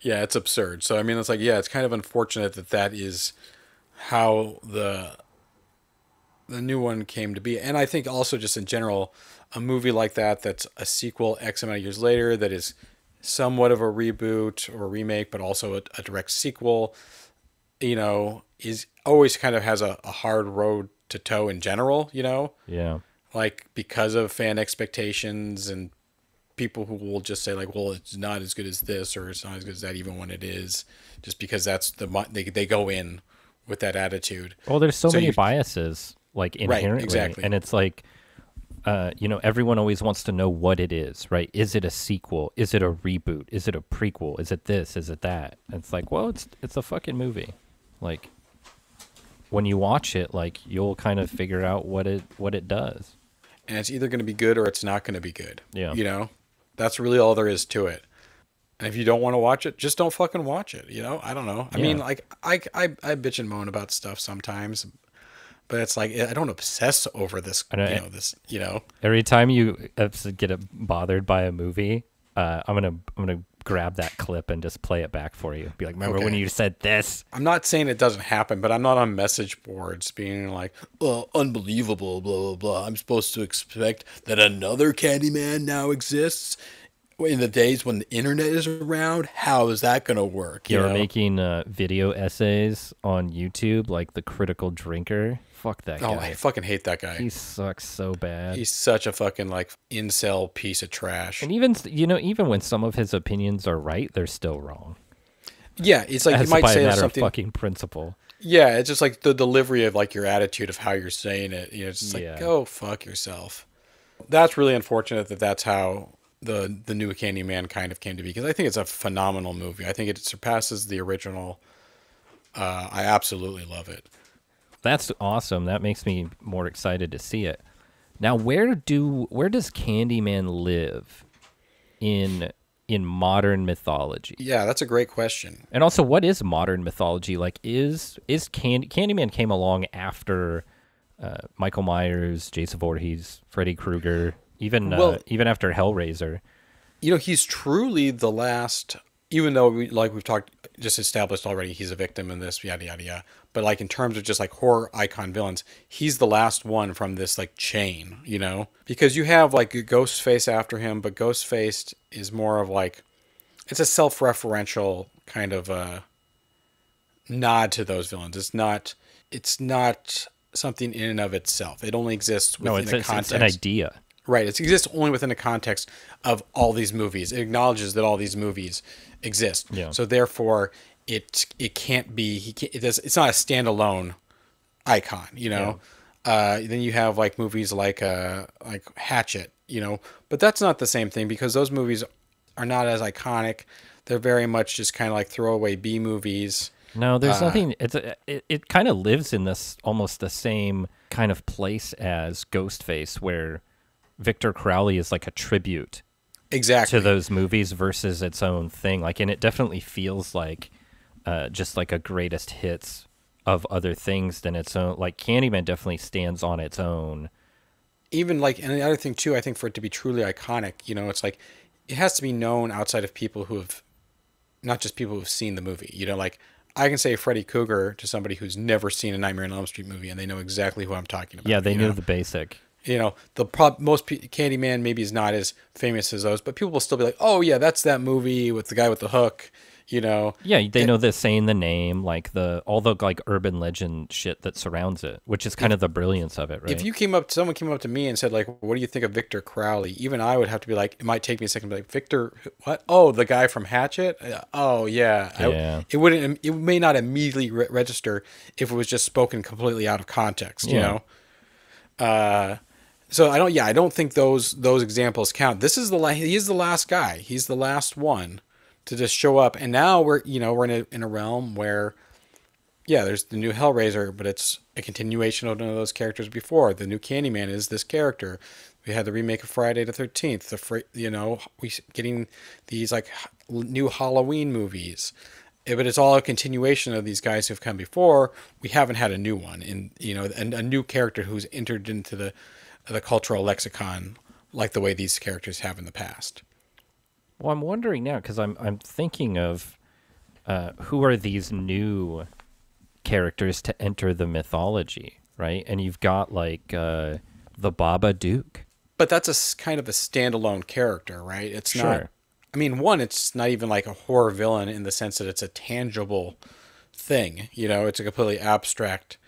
Yeah, it's absurd. So I mean, it's like yeah, it's kind of unfortunate that that is how the the new one came to be, and I think also just in general, a movie like that that's a sequel X amount of years later that is somewhat of a reboot or remake, but also a, a direct sequel, you know, is always kind of has a, a hard road to toe in general. You know, Yeah, like because of fan expectations and people who will just say like well it's not as good as this or it's not as good as that even when it is just because that's the they, they go in with that attitude Well, there's so, So many you- biases, like inherently, exactly. and it's like, uh, you know, everyone always wants to know what it is, right? Is it a sequel? Is it a reboot? Is it a prequel? Is it this? Is it that? And it's like, well, it's it's a fucking movie. Like, when you watch it, like you'll kind of figure out what it what it does. and it's either going to be good or it's not going to be good Yeah. you know that's really all there is to it and if you don't want to watch it just don't fucking watch it you know i don't know i mean like I, I i bitch and moan about stuff sometimes but it's like i don't obsess over this I know, you eh, know this you know Every time you get bothered by a movie, uh, I'm gonna I'm gonna grab that clip and just play it back for you. Be like, remember when you said this? I'm not saying it doesn't happen, but I'm not on message boards being like, "Oh, unbelievable, blah blah blah." I'm supposed to expect that another Candyman now exists in the days when the internet is around. How is that going to work? You You're know? making uh, video essays on YouTube like the critical drinker. Fuck that Oh, guy. I fucking hate that guy. he sucks so bad. He's such a fucking like incel piece of trash. and even you know, even when some of his opinions are right, they're still wrong. Yeah, it's like As you might say something. fucking principle. Yeah, it's just like the delivery of like your attitude of how you're saying it. You know, it's just like Yeah. go fuck yourself. That's really unfortunate that that's how the the new Candyman kind of came to be because I think it's a phenomenal movie. I think it surpasses the original. Uh, I absolutely love it. That's awesome. That makes me more excited to see it. Now, where do where does Candyman live in in modern mythology? Yeah, that's a great question. And also, what is modern mythology? Like, is is Candy Candyman came along after uh, Michael Myers, Jason Voorhees, Freddy Krueger, even uh, even after Hellraiser? You know, he's truly the last. Even though we like we've talked just established already, he's a victim in this yada yada yada. But like in terms of just like horror icon villains, he's the last one from this like chain. You know, because you have like Ghostface after him, but Ghostface is more of like it's a self-referential kind of uh nod to those villains. It's not. It's not something in and of itself. It only exists within No, it's, a it's, context. it's an idea. Right. It exists only within the context of all these movies. It acknowledges that all these movies exist. Yeah. So therefore, it it can't be. He can't, it does. It's not a standalone icon. You know. Uh, then you have like movies like uh like Hatchet. You know, but that's not the same thing because those movies are not as iconic. They're very much just kind of like throwaway B movies. No, Uh, there's nothing. It's a, it, it kind of lives in this almost the same kind of place as Ghostface, where Victor Crowley is like a tribute Exactly. to those movies versus its own thing. Like, and it definitely feels like uh, just like a greatest hits of other things than its own. Like Candyman definitely stands on its own. even like and the other thing too i think for it to be truly iconic you know it's like it has to be known outside of people who have not just people who've seen the movie you know like i can say freddy krueger to somebody who's never seen a nightmare on elm street movie and they know exactly who i'm talking about Yeah, they you knew know? the basic. you know the prob- most candyman maybe is not as famous as those but people will still be like oh yeah that's that movie with the guy with the hook you know Yeah, they know the saying the name, like the all the like urban legend shit that surrounds it, which is kind of the brilliance of it, right? If you came up, someone came up to me and said, like, "What do you think of Victor Crowley?" Even I would have to be like, it might take me a second to be like, "Victor, what? Oh, the guy from Hatchet? Uh, Oh, yeah." I- Yeah. it wouldn't. It may not immediately re- register if it was just spoken completely out of context. You Yeah. know. Uh, so I don't. Yeah, I don't think those those examples count. This is the la- he is the last guy. He's the last one to just show up, and now we're you know we're in a in a realm where yeah, there's the new Hellraiser, but it's a continuation of one of those characters before. The new Candyman is this character. We had the remake of Friday the Thirteenth. The you know we getting these like new Halloween movies, Eh, but it's all a continuation of these guys who've come before. We haven't had a new one, in you know, a, a new character who's entered into the the cultural lexicon like the way these characters have in the past. Well, I'm wondering now because I'm I'm thinking of uh, who are these new characters to enter the mythology, right? And you've got like uh, the Babadook. but that's a kind of a standalone character, right? It's not. Sure. I mean, one, it's not even like a horror villain in the sense that it's a tangible thing. You know, it's a completely abstract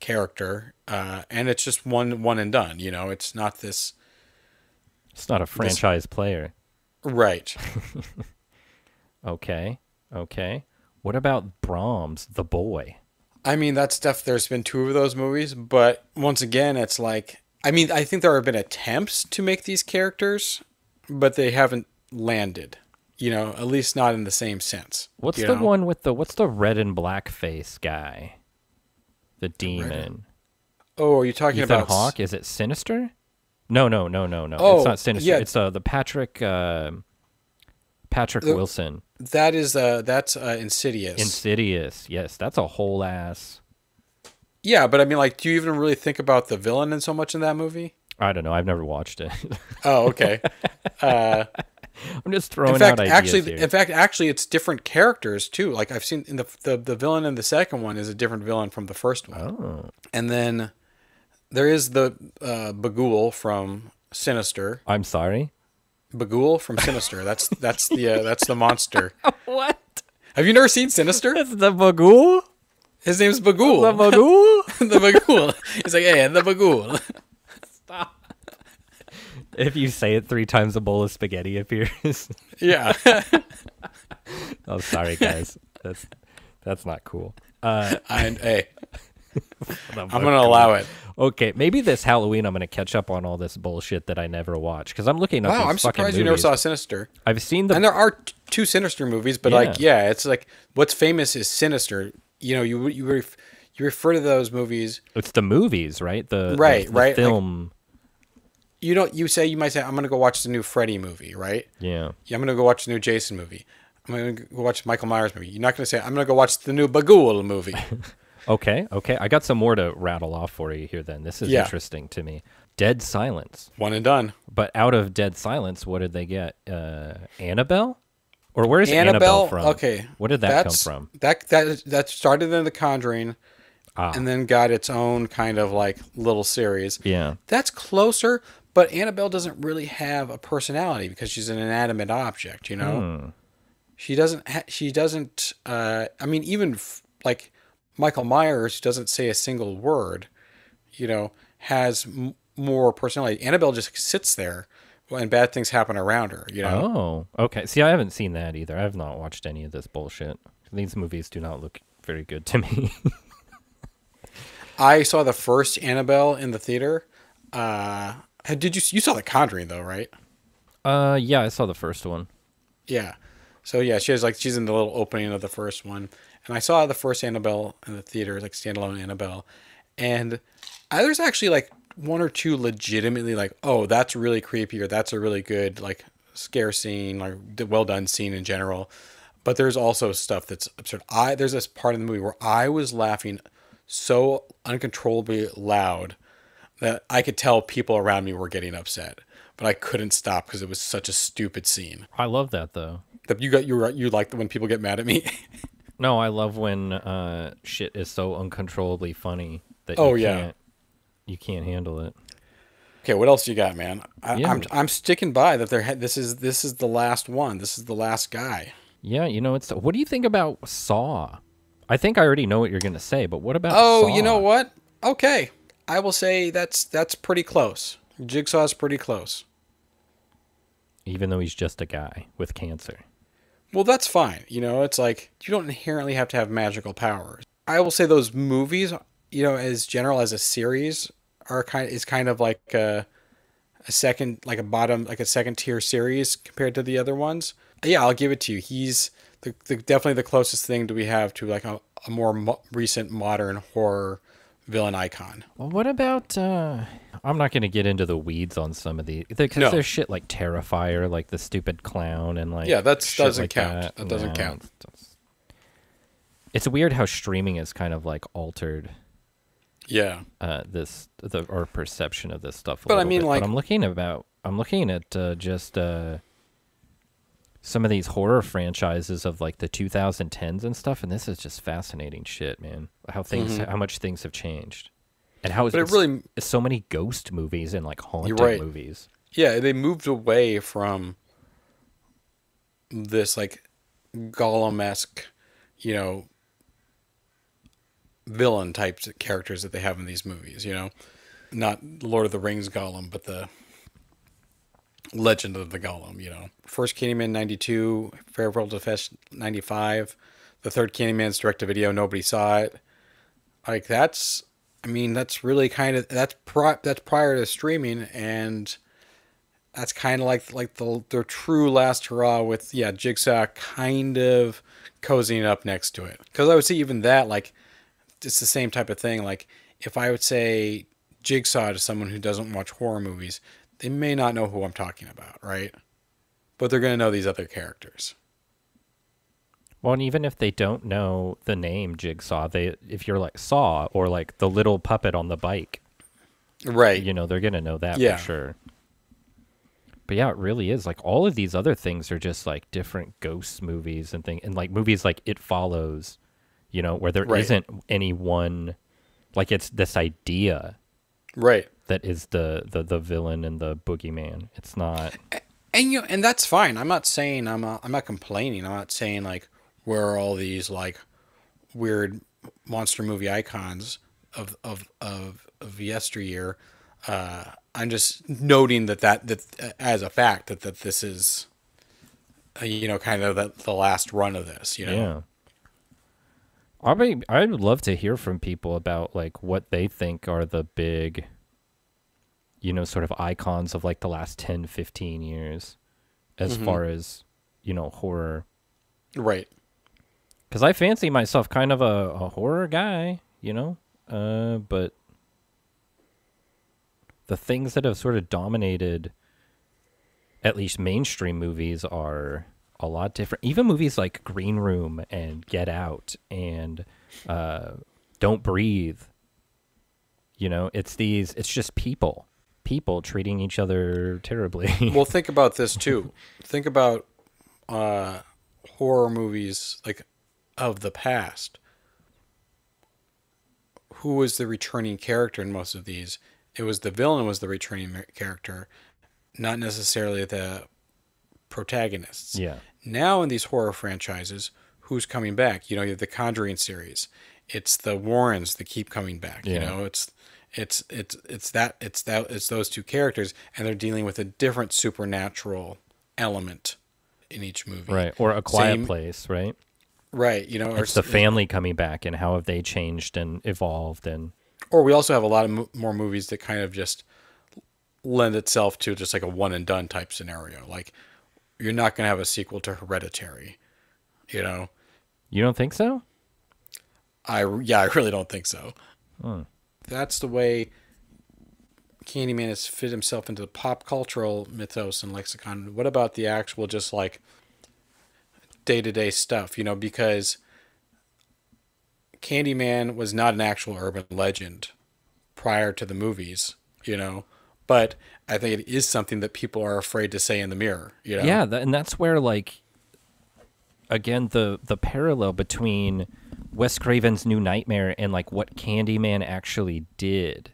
character, uh, and it's just one one and done. You know, it's not this It's not a franchise player. Right. [LAUGHS] Okay, okay. What about Brahms, the boy? I mean, that stuff. There's been two of those movies, but once again, it's like. I mean, I think there have been attempts to make these characters, but they haven't landed. You know, at least not in the same sense. What's the know? one with the what's the red and black face guy? The demon. Oh, are you talking Ethan about Hawke? Is it Sinister? No, no, no, no, no. Oh, it's not Sinister. yeah. It's uh, the Patrick uh, Patrick The- Wilson. That is uh that's uh, Insidious. Insidious. Yes, that's a whole ass. yeah, but I mean, like, do you even really think about the villain in so much in that movie? I don't know. I've never watched it. [LAUGHS] Oh, okay. uh, I'm just throwing in fact, out ideas actually, here. in fact, actually, it's different characters too. Like I've seen in the, the the villain in the second one is a different villain from the first one, oh, and then there is the uh, Bughuul from Sinister. I'm sorry. Bughuul from Sinister. That's that's the uh, that's the monster. [LAUGHS] What? Have you never seen Sinister? That's the Bughuul? His name's Bughuul. The Bughuul? [LAUGHS] the Bughuul. He's like, hey, the Bughuul. Stop. If you say it three times, a bowl of spaghetti appears. [LAUGHS] Yeah. oh, sorry, guys. That's that's not cool. Uh, and hey, the I'm gonna allow it. Okay, maybe this Halloween I'm gonna catch up on all this bullshit that I never watched because I'm looking up. Wow, I'm surprised you never saw Sinister. I've seen the And there are t- two Sinister movies, but like, Yeah. yeah, it's like what's famous is Sinister. You know, you you ref, you refer to those movies. it's the movies, right? The the- Right, the right, like- film. You don't. You say you might say, I'm gonna go watch the new Freddy movie, right? yeah. Yeah, I'm gonna go watch the new Jason movie. I'm gonna go watch Michael Myers movie. You're not gonna say I'm gonna go watch the new Bughuul movie. [LAUGHS] Okay, okay. I got some more to rattle off for you here. Then this is Yeah. interesting to me. Dead Silence, One and done. but out of Dead Silence, what did they get? Uh, Annabelle, or where's Annabelle, from? Okay, what did that come from? That that that started in The Conjuring, Ah, and then got its own kind of like little series. yeah. That's closer, but Annabelle doesn't really have a personality because she's an inanimate object. You know, Hmm. she doesn't. Ha- she doesn't. Uh, I mean, even f- like Michael Myers doesn't say a single word. You know, has m- more personality. Annabelle just sits there and bad things happen around her. You know. Oh, okay. See, I haven't seen that either. I have not watched any of this bullshit. These movies do not look very good to me. I saw the first Annabelle in the theater. Uh, did you you saw the Conjuring though, right? uh, yeah, I saw the first one. Yeah. So yeah, she has like she's in the little opening of the first one, and I saw the first Annabelle in the theater, like standalone Annabelle, and I, there's actually like one or two legitimately like, oh, that's really creepy, or that's a really good like scare scene, like well done scene in general. But there's also stuff that's absurd. I there's this part in the movie where I was laughing so uncontrollably loud that I could tell people around me were getting upset, but I couldn't stop because it was such a stupid scene. I love that though. That you got you you like when people get mad at me. [LAUGHS] No, I love when uh, shit is so uncontrollably funny that Oh, you yeah. can't you can't handle it. okay, what else you got, man? I, Yeah. I'm I'm sticking by that. There, this is this is the last one. This is the last guy. Yeah, you know it's. What do you think about Saw? I think I already know what you're gonna say, but what about? Oh, Saw? you know what? Okay, I will say that's that's pretty close. Jigsaw's pretty close. Even though he's just a guy with cancer. Well, that's fine. You know, it's like you don't inherently have to have magical powers. I will say those movies, you know, as general as a series, are kind is kind of like a, a second, like a bottom, like a second tier series compared to the other ones. Yeah, I'll give it to you. He's the, the definitely the closest thing do we have to like a, a more mo- recent modern horror villain icon. Well, what about? uh I'm not gonna get into the weeds on some of these because No. there's shit like Terrifier, like the stupid clown, and like Yeah, that doesn't like count. That doesn't count. it's- weird how streaming has kind of like altered Yeah, uh, this the our perception of this stuff. But I mean, bit. like- but I'm looking about I'm looking at uh, just uh, some of these horror franchises of like the 2010s and stuff, and this is just fascinating shit, man. How things how much things have changed, and how Mm-hmm. it really so many ghost movies and like haunted right. movies. Yeah, they moved away from this like Golem esque, you know, villain types of characters that they have in these movies. You know, not Lord of the Rings Gollum, but the Legend of the Golem, You know, first Candyman ninety two, Farewell to Flesh ninety five, the third Candyman's direct to video. Nobody saw it. Like that's, I mean, that's really kind of that's pri- that's prior to streaming and that's kind of like like the the true last hurrah with yeah jigsaw kind of cozying up next to it because i would say even that like it's the same type of thing like if i would say jigsaw to someone who doesn't watch horror movies they may not know who i'm talking about right but they're going to know these other characters Well, and even if they don't know the name Jigsaw, they if you're like Saw or like the little puppet on the bike, right you know they're gonna know that Yeah. for sure. but yeah, it really is. Like all of these other things are just like different ghost movies and thing, and like movies like It Follows, you know, where there Right. not any one, like it's this idea Right. that is the the the villain and the boogeyman. It's not. And you and that's fine. I'm not saying I'm not, I'm not complaining. I'm not saying like where are all these like weird monster movie icons of of of, of yesteryear. Uh, I'm just noting that that that uh, as a fact that that this is uh, you know kind of the, the last run of this. You know. Yeah. I mean, I would love to hear from people about like what they think are the big, you know, sort of icons of like the last 10, 15 years as far as, you know, horror. Right. Because I fancy myself kind of a, a horror guy, you know, uh, but the things that have sort of dominated at least mainstream movies are a lot different. Even movies like Green Room and Get Out and uh, Don't Breathe. You know, it's these. It's just people, people treating each other terribly. [LAUGHS] well, think about this too. Think about uh, horror movies like of the past. Who was the returning character in most of these? It was the villain was the returning character, not necessarily the protagonists. yeah, Now in these horror franchises, who's coming back? You know, you have the Conjuring series. It's the Warrens that keep coming back. You know, it's it's it's it's that it's that it's those two characters, and they're dealing with a different supernatural element in each movie. right. Or A Quiet Same- Place, right? Right. You know, or It's the family coming back and how have they changed and evolved and or we also have a lot of mo- more movies that kind of just lend itself to just like a one and done type scenario. Like you're not going to have a sequel to Hereditary. You know, you don't think so? I yeah, I really don't think so. Hmm. That's the way Candyman has fit himself into the pop cultural mythos and lexicon. What about the actual just like day to day stuff? You know, because Candyman was not an actual urban legend prior to the movies. You know, but I think it is something that people are afraid to say in the mirror. You know, Yeah, and that's where like again the the parallel between Wes Craven's New Nightmare and like what Candyman actually did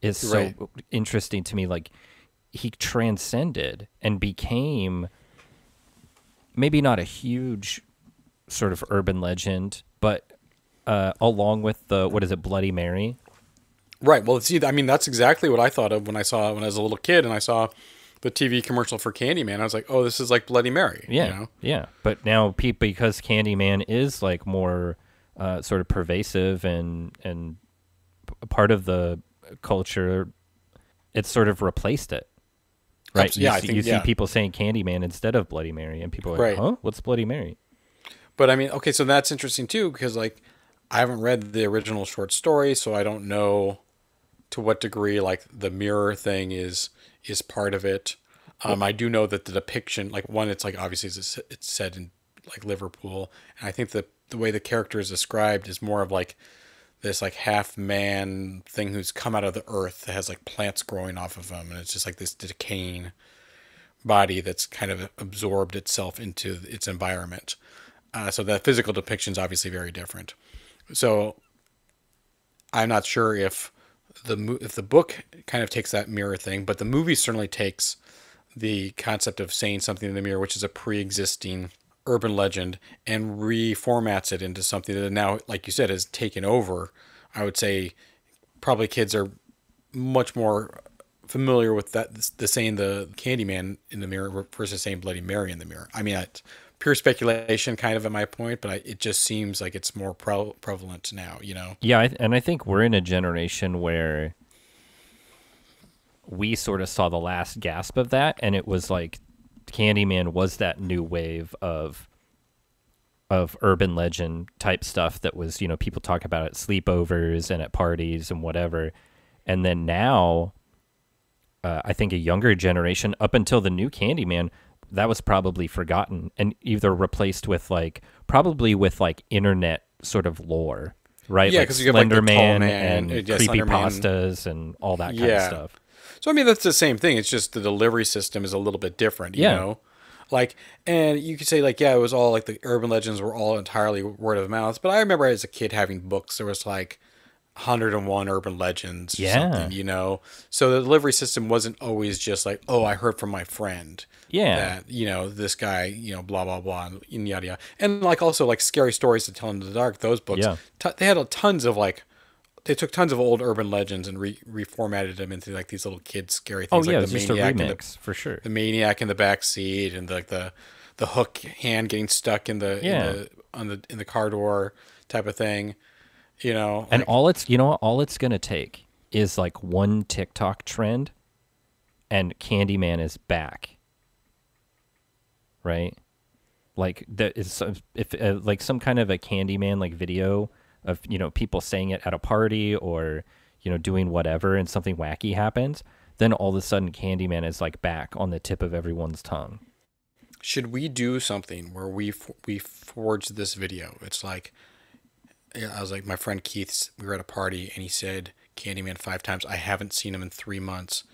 is so Right. interesting to me. Like he transcended and became maybe not a huge sort of urban legend, but uh, along with the what is it, Bloody Mary? Right. Well, see, I mean, that's exactly what I thought of when I saw when I was a little kid and I saw the TV commercial for Candyman. I was like, oh, this is like Bloody Mary. Yeah, You know? yeah. But now, pe- because Candyman is like more uh, sort of pervasive and and part of the culture, it's sort of replaced it. Right? Abs- You yeah, see, think- you see people saying Candyman instead of Bloody Mary, and people are like, Right. "Huh? What's Bloody Mary?" But I mean, okay, so that's interesting too because like I haven't read the original short story, so I don't know to what degree like the mirror thing is is part of it. Um, I do know that the depiction, like one, it's like obviously it's, it's said in like Liverpool, and I think the the way the character is described is more of like this like half man thing who's come out of the earth that has like plants growing off of him, and it's just like this decaying body that's kind of absorbed itself into its environment. Uh, so the physical depiction is obviously very different. So I'm not sure if the if the book kind of takes that mirror thing, but the movie certainly takes the concept of saying something in the mirror, which is a pre-existing urban legend, and reformats it into something that now, like you said, is taken over. I would say probably kids are much more familiar with that the saying the Candyman in the mirror versus saying Bloody Mary in the mirror. I mean, it's pure speculation, kind of at my point, but I, it just seems like it's more pre- prevalent now. You know, Yeah, and I think we're in a generation where we sort of saw the last gasp of that, and it was like Candyman was that new wave of of urban legend type stuff that was you know people talk about at sleepovers and at parties and whatever, and then now. Uh, I think a younger generation, up until the new Candyman, that was probably forgotten and either replaced with like probably with like internet sort of lore, right? Yeah, like 'cause you have, like, Man and uh, yeah, creepy pastas and all that kind of stuff. So I mean that's the same thing. It's just the delivery system is a little bit different, you Yeah. know. Like and you could say like yeah, it was all like the urban legends were all entirely word of mouth, but I remember as a kid having books there was like 101 urban legends or Yeah. something, you know. So the delivery system wasn't always just like, "Oh, I heard from my friend." Yeah. That, you know, this guy, you know, blah blah blah and yada yada. And like also like scary stories to tell in the dark, those books. Yeah. T- they had a tons of like they took tons of old urban legends and re- reformatted them into like these little kids scary things. Oh things yeah, like the was just a maniac in the remix for sure. the maniac in the back seat and like the the hook hand getting stuck in the, Yeah. in the on the in the car door type of thing you know And like- all it's you know what all it's gonna take is like one TikTok trend, and Candyman is back. Right, like that is if uh, like some kind of a Candyman like video of you know people saying it at a party or you know doing whatever and something wacky happens, then all of a sudden Candyman is like back on the tip of everyone's tongue. should we do something where we f- we forge this video it's like i was like my friend keith's we were at a party and he said candyman five times i haven't seen him in three months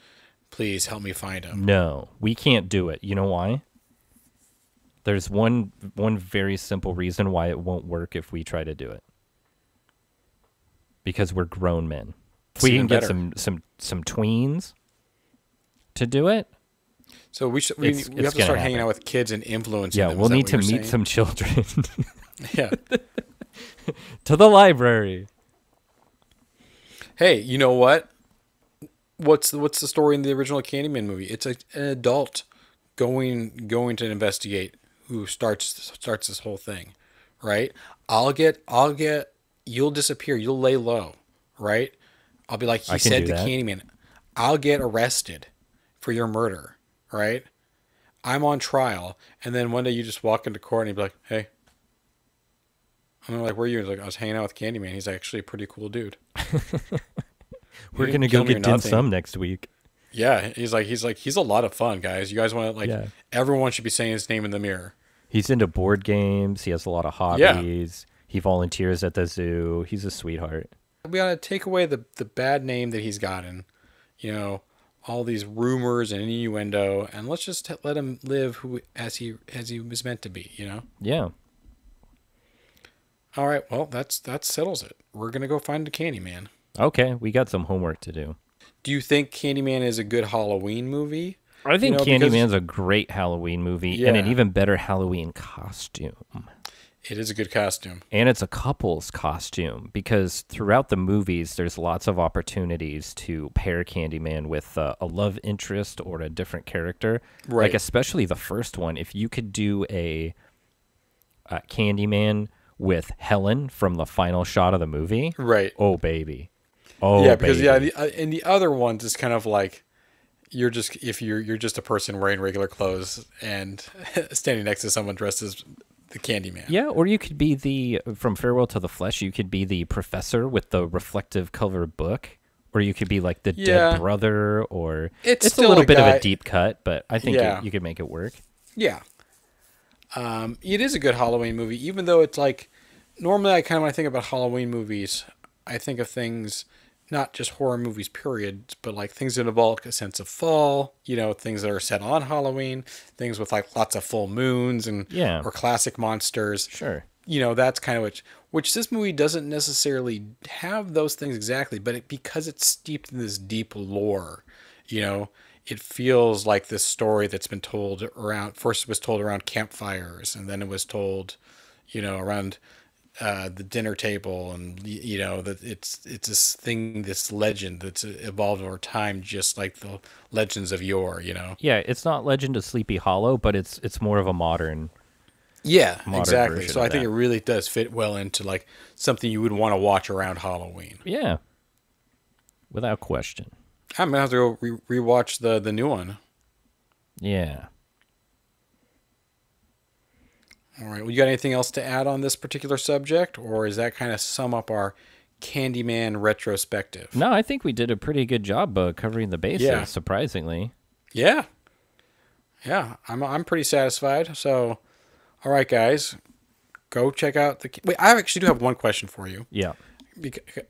please help me find him No, we can't do it. You know why? There's one one very simple reason why it won't work if we try to do it. Because we're grown men. If we can get better. some some some tweens to do it, so we should we, It's- we it's have to start hanging out with kids and influencing yeah, them. We'll need to meet saying? some children [LAUGHS] yeah [LAUGHS] to the library. Hey, you know what? What's the, what's the story in the original Candyman movie? It's a, an adult going going to investigate who starts starts this whole thing, right? I'll get I'll get you'll disappear. You'll lay low, right? I'll be like he said to that. Candyman, I'll get arrested for your murder, right? I'm on trial, and then one day you just walk into court and you be like, hey. I'm like, where are you? He's like, I was hanging out with Candyman. He's actually a pretty cool dude. [LAUGHS] We're gonna go get dim sum next week. Yeah, he's like he's like he's a lot of fun, guys. You guys want to like Yeah. everyone should be saying his name in the mirror. He's into board games. He has a lot of Yeah. hobbies. He volunteers at the zoo. He's a sweetheart. We gotta take away the the bad name that he's gotten, you know, all these rumors and innuendo, and let's just let him live who as he as he was meant to be. You know. Yeah. All right, well that's that settles it. We're gonna go find the Candyman. Okay, we got some homework to do. Do you think Candyman is a good Halloween movie? I think know, because- Candyman's a great Halloween movie and an even better Halloween costume. It is a good costume. And it's a couple's costume because throughout the movies, there's lots of opportunities to pair Candyman with uh, a love interest or a different character. Right. Like, especially the first one. If you could do a uh, Candyman with Helen from the final shot of the movie, Right. oh, baby. Oh, yeah, because baby. yeah, the, uh, in the other ones, it's kind of like you're just if you're you're just a person wearing regular clothes and [LAUGHS] standing next to someone dressed as the Candyman. Yeah, or you could be the from Farewell to the Flesh. You could be the professor with the reflective cover book, or you could be like the Yeah. dead brother. Or It's a still little a bit of a deep cut, but I think Yeah. it, you could make it work. Yeah. Um, it is a good Halloween movie, even though it's like normally I kind of when I think about Halloween movies, I think of things not just horror movies, period, but like things that evoke a sense of fall. You know, things that are set on Halloween, things with like lots of full moons and Yeah. or classic monsters. Sure. you know that's kind of which which this movie doesn't necessarily have those things exactly but it, because it's steeped in this deep lore you know it feels like this story that's been told around first it was told around campfires and then it was told you know around uh, the dinner table and you know that it's it's this thing this legend that's evolved over time just like the legends of yore you know Yeah, it's not Legend of Sleepy Hollow, but it's it's more of a modern. yeah Modern exactly so i think that. it really does fit well into like something you would want to watch around halloween Yeah. Without question. I'm gonna have to go re- rewatch the the new one. Yeah. All right. Well, you got anything else to add on this particular subject, or is that kind of sum up our Candyman retrospective? No, I think we did a pretty good job uh, covering the bases. Yeah. Surprisingly. Yeah. Yeah. I'm I'm pretty satisfied. So, all right, guys, go check out the. Wait, I actually do have one question for you. Yeah.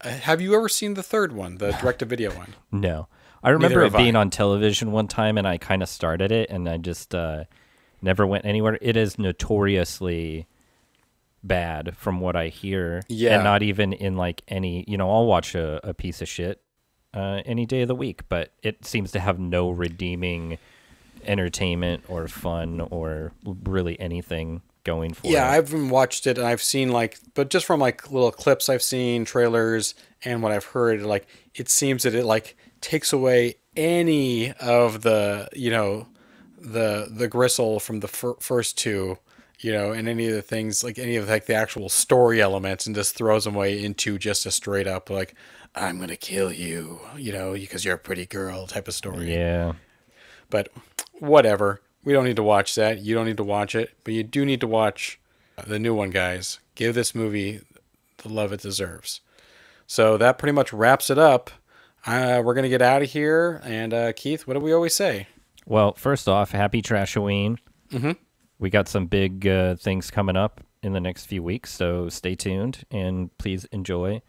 Uh, Have you ever seen the third one, the [SIGHS] direct to video one? No. I remember Neither it being I. on television one time, and I kind of started it, and I just uh, never went anywhere. It is notoriously bad, from what I hear. Yeah. and not even in like any. You know, I'll watch a, a piece of shit uh, any day of the week, but it seems to have no redeeming entertainment or fun or really anything going for Yeah, it. I haven't watched it, and I've seen like, but just from like little clips I've seen, trailers, and what I've heard, like it seems that it like takes away any of the you know the the gristle from the fir- first two, you know, and any of the things like any of like the actual story elements, and just throws them away into just a straight up like I'm gonna kill you, you know, because you're a pretty girl type of story. yeah. But whatever. We don't need to watch that. You don't need to watch it. But you do need to watch the new one, guys. Give this movie the love it deserves. So that pretty much wraps it up. Uh, we're going to get out of here. And uh, Keith, what do we always say? Well, first off, happy Trashoween. Mm-hmm. We got some big uh, things coming up in the next few weeks, so stay tuned and please enjoy.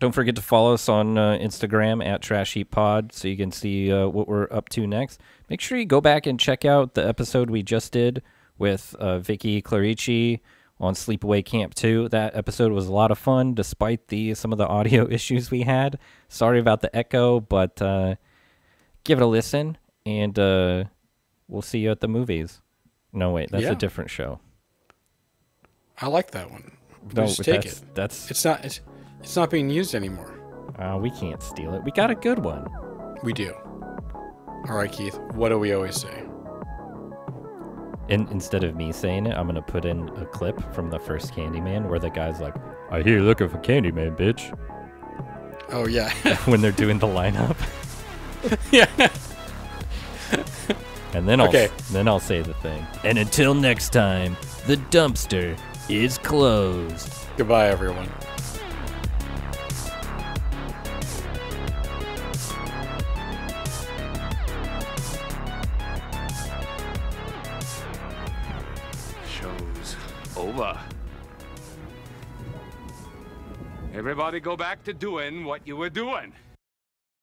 Don't forget to follow us on uh, Instagram at Trash Heap Pod so you can see uh, what we're up to next. Make sure you go back and check out the episode we just did with uh, Vicky Clarici on Sleepaway Camp 2. That episode was a lot of fun despite the some of the audio [LAUGHS] issues we had. Sorry about the echo, but uh, give it a listen and uh, we'll see you at the movies. No, wait, that's Yeah. a different show. I like that one. No, just take that's, it. That's It's not. It's, it's not being used anymore. uh, we can't steal it. We got a good one. We do. All right, Keith. What do we always say? And instead of me saying it, I'm gonna put in a clip from the first Candyman where the guy's like, "I hear you looking for Candyman, bitch," Oh yeah. [LAUGHS] when they're doing the lineup. [LAUGHS] yeah. And then I'll Okay. then I'll say the thing. And until next time, the dumpster is closed. Goodbye, everyone. Everybody go back to doing what you were doing.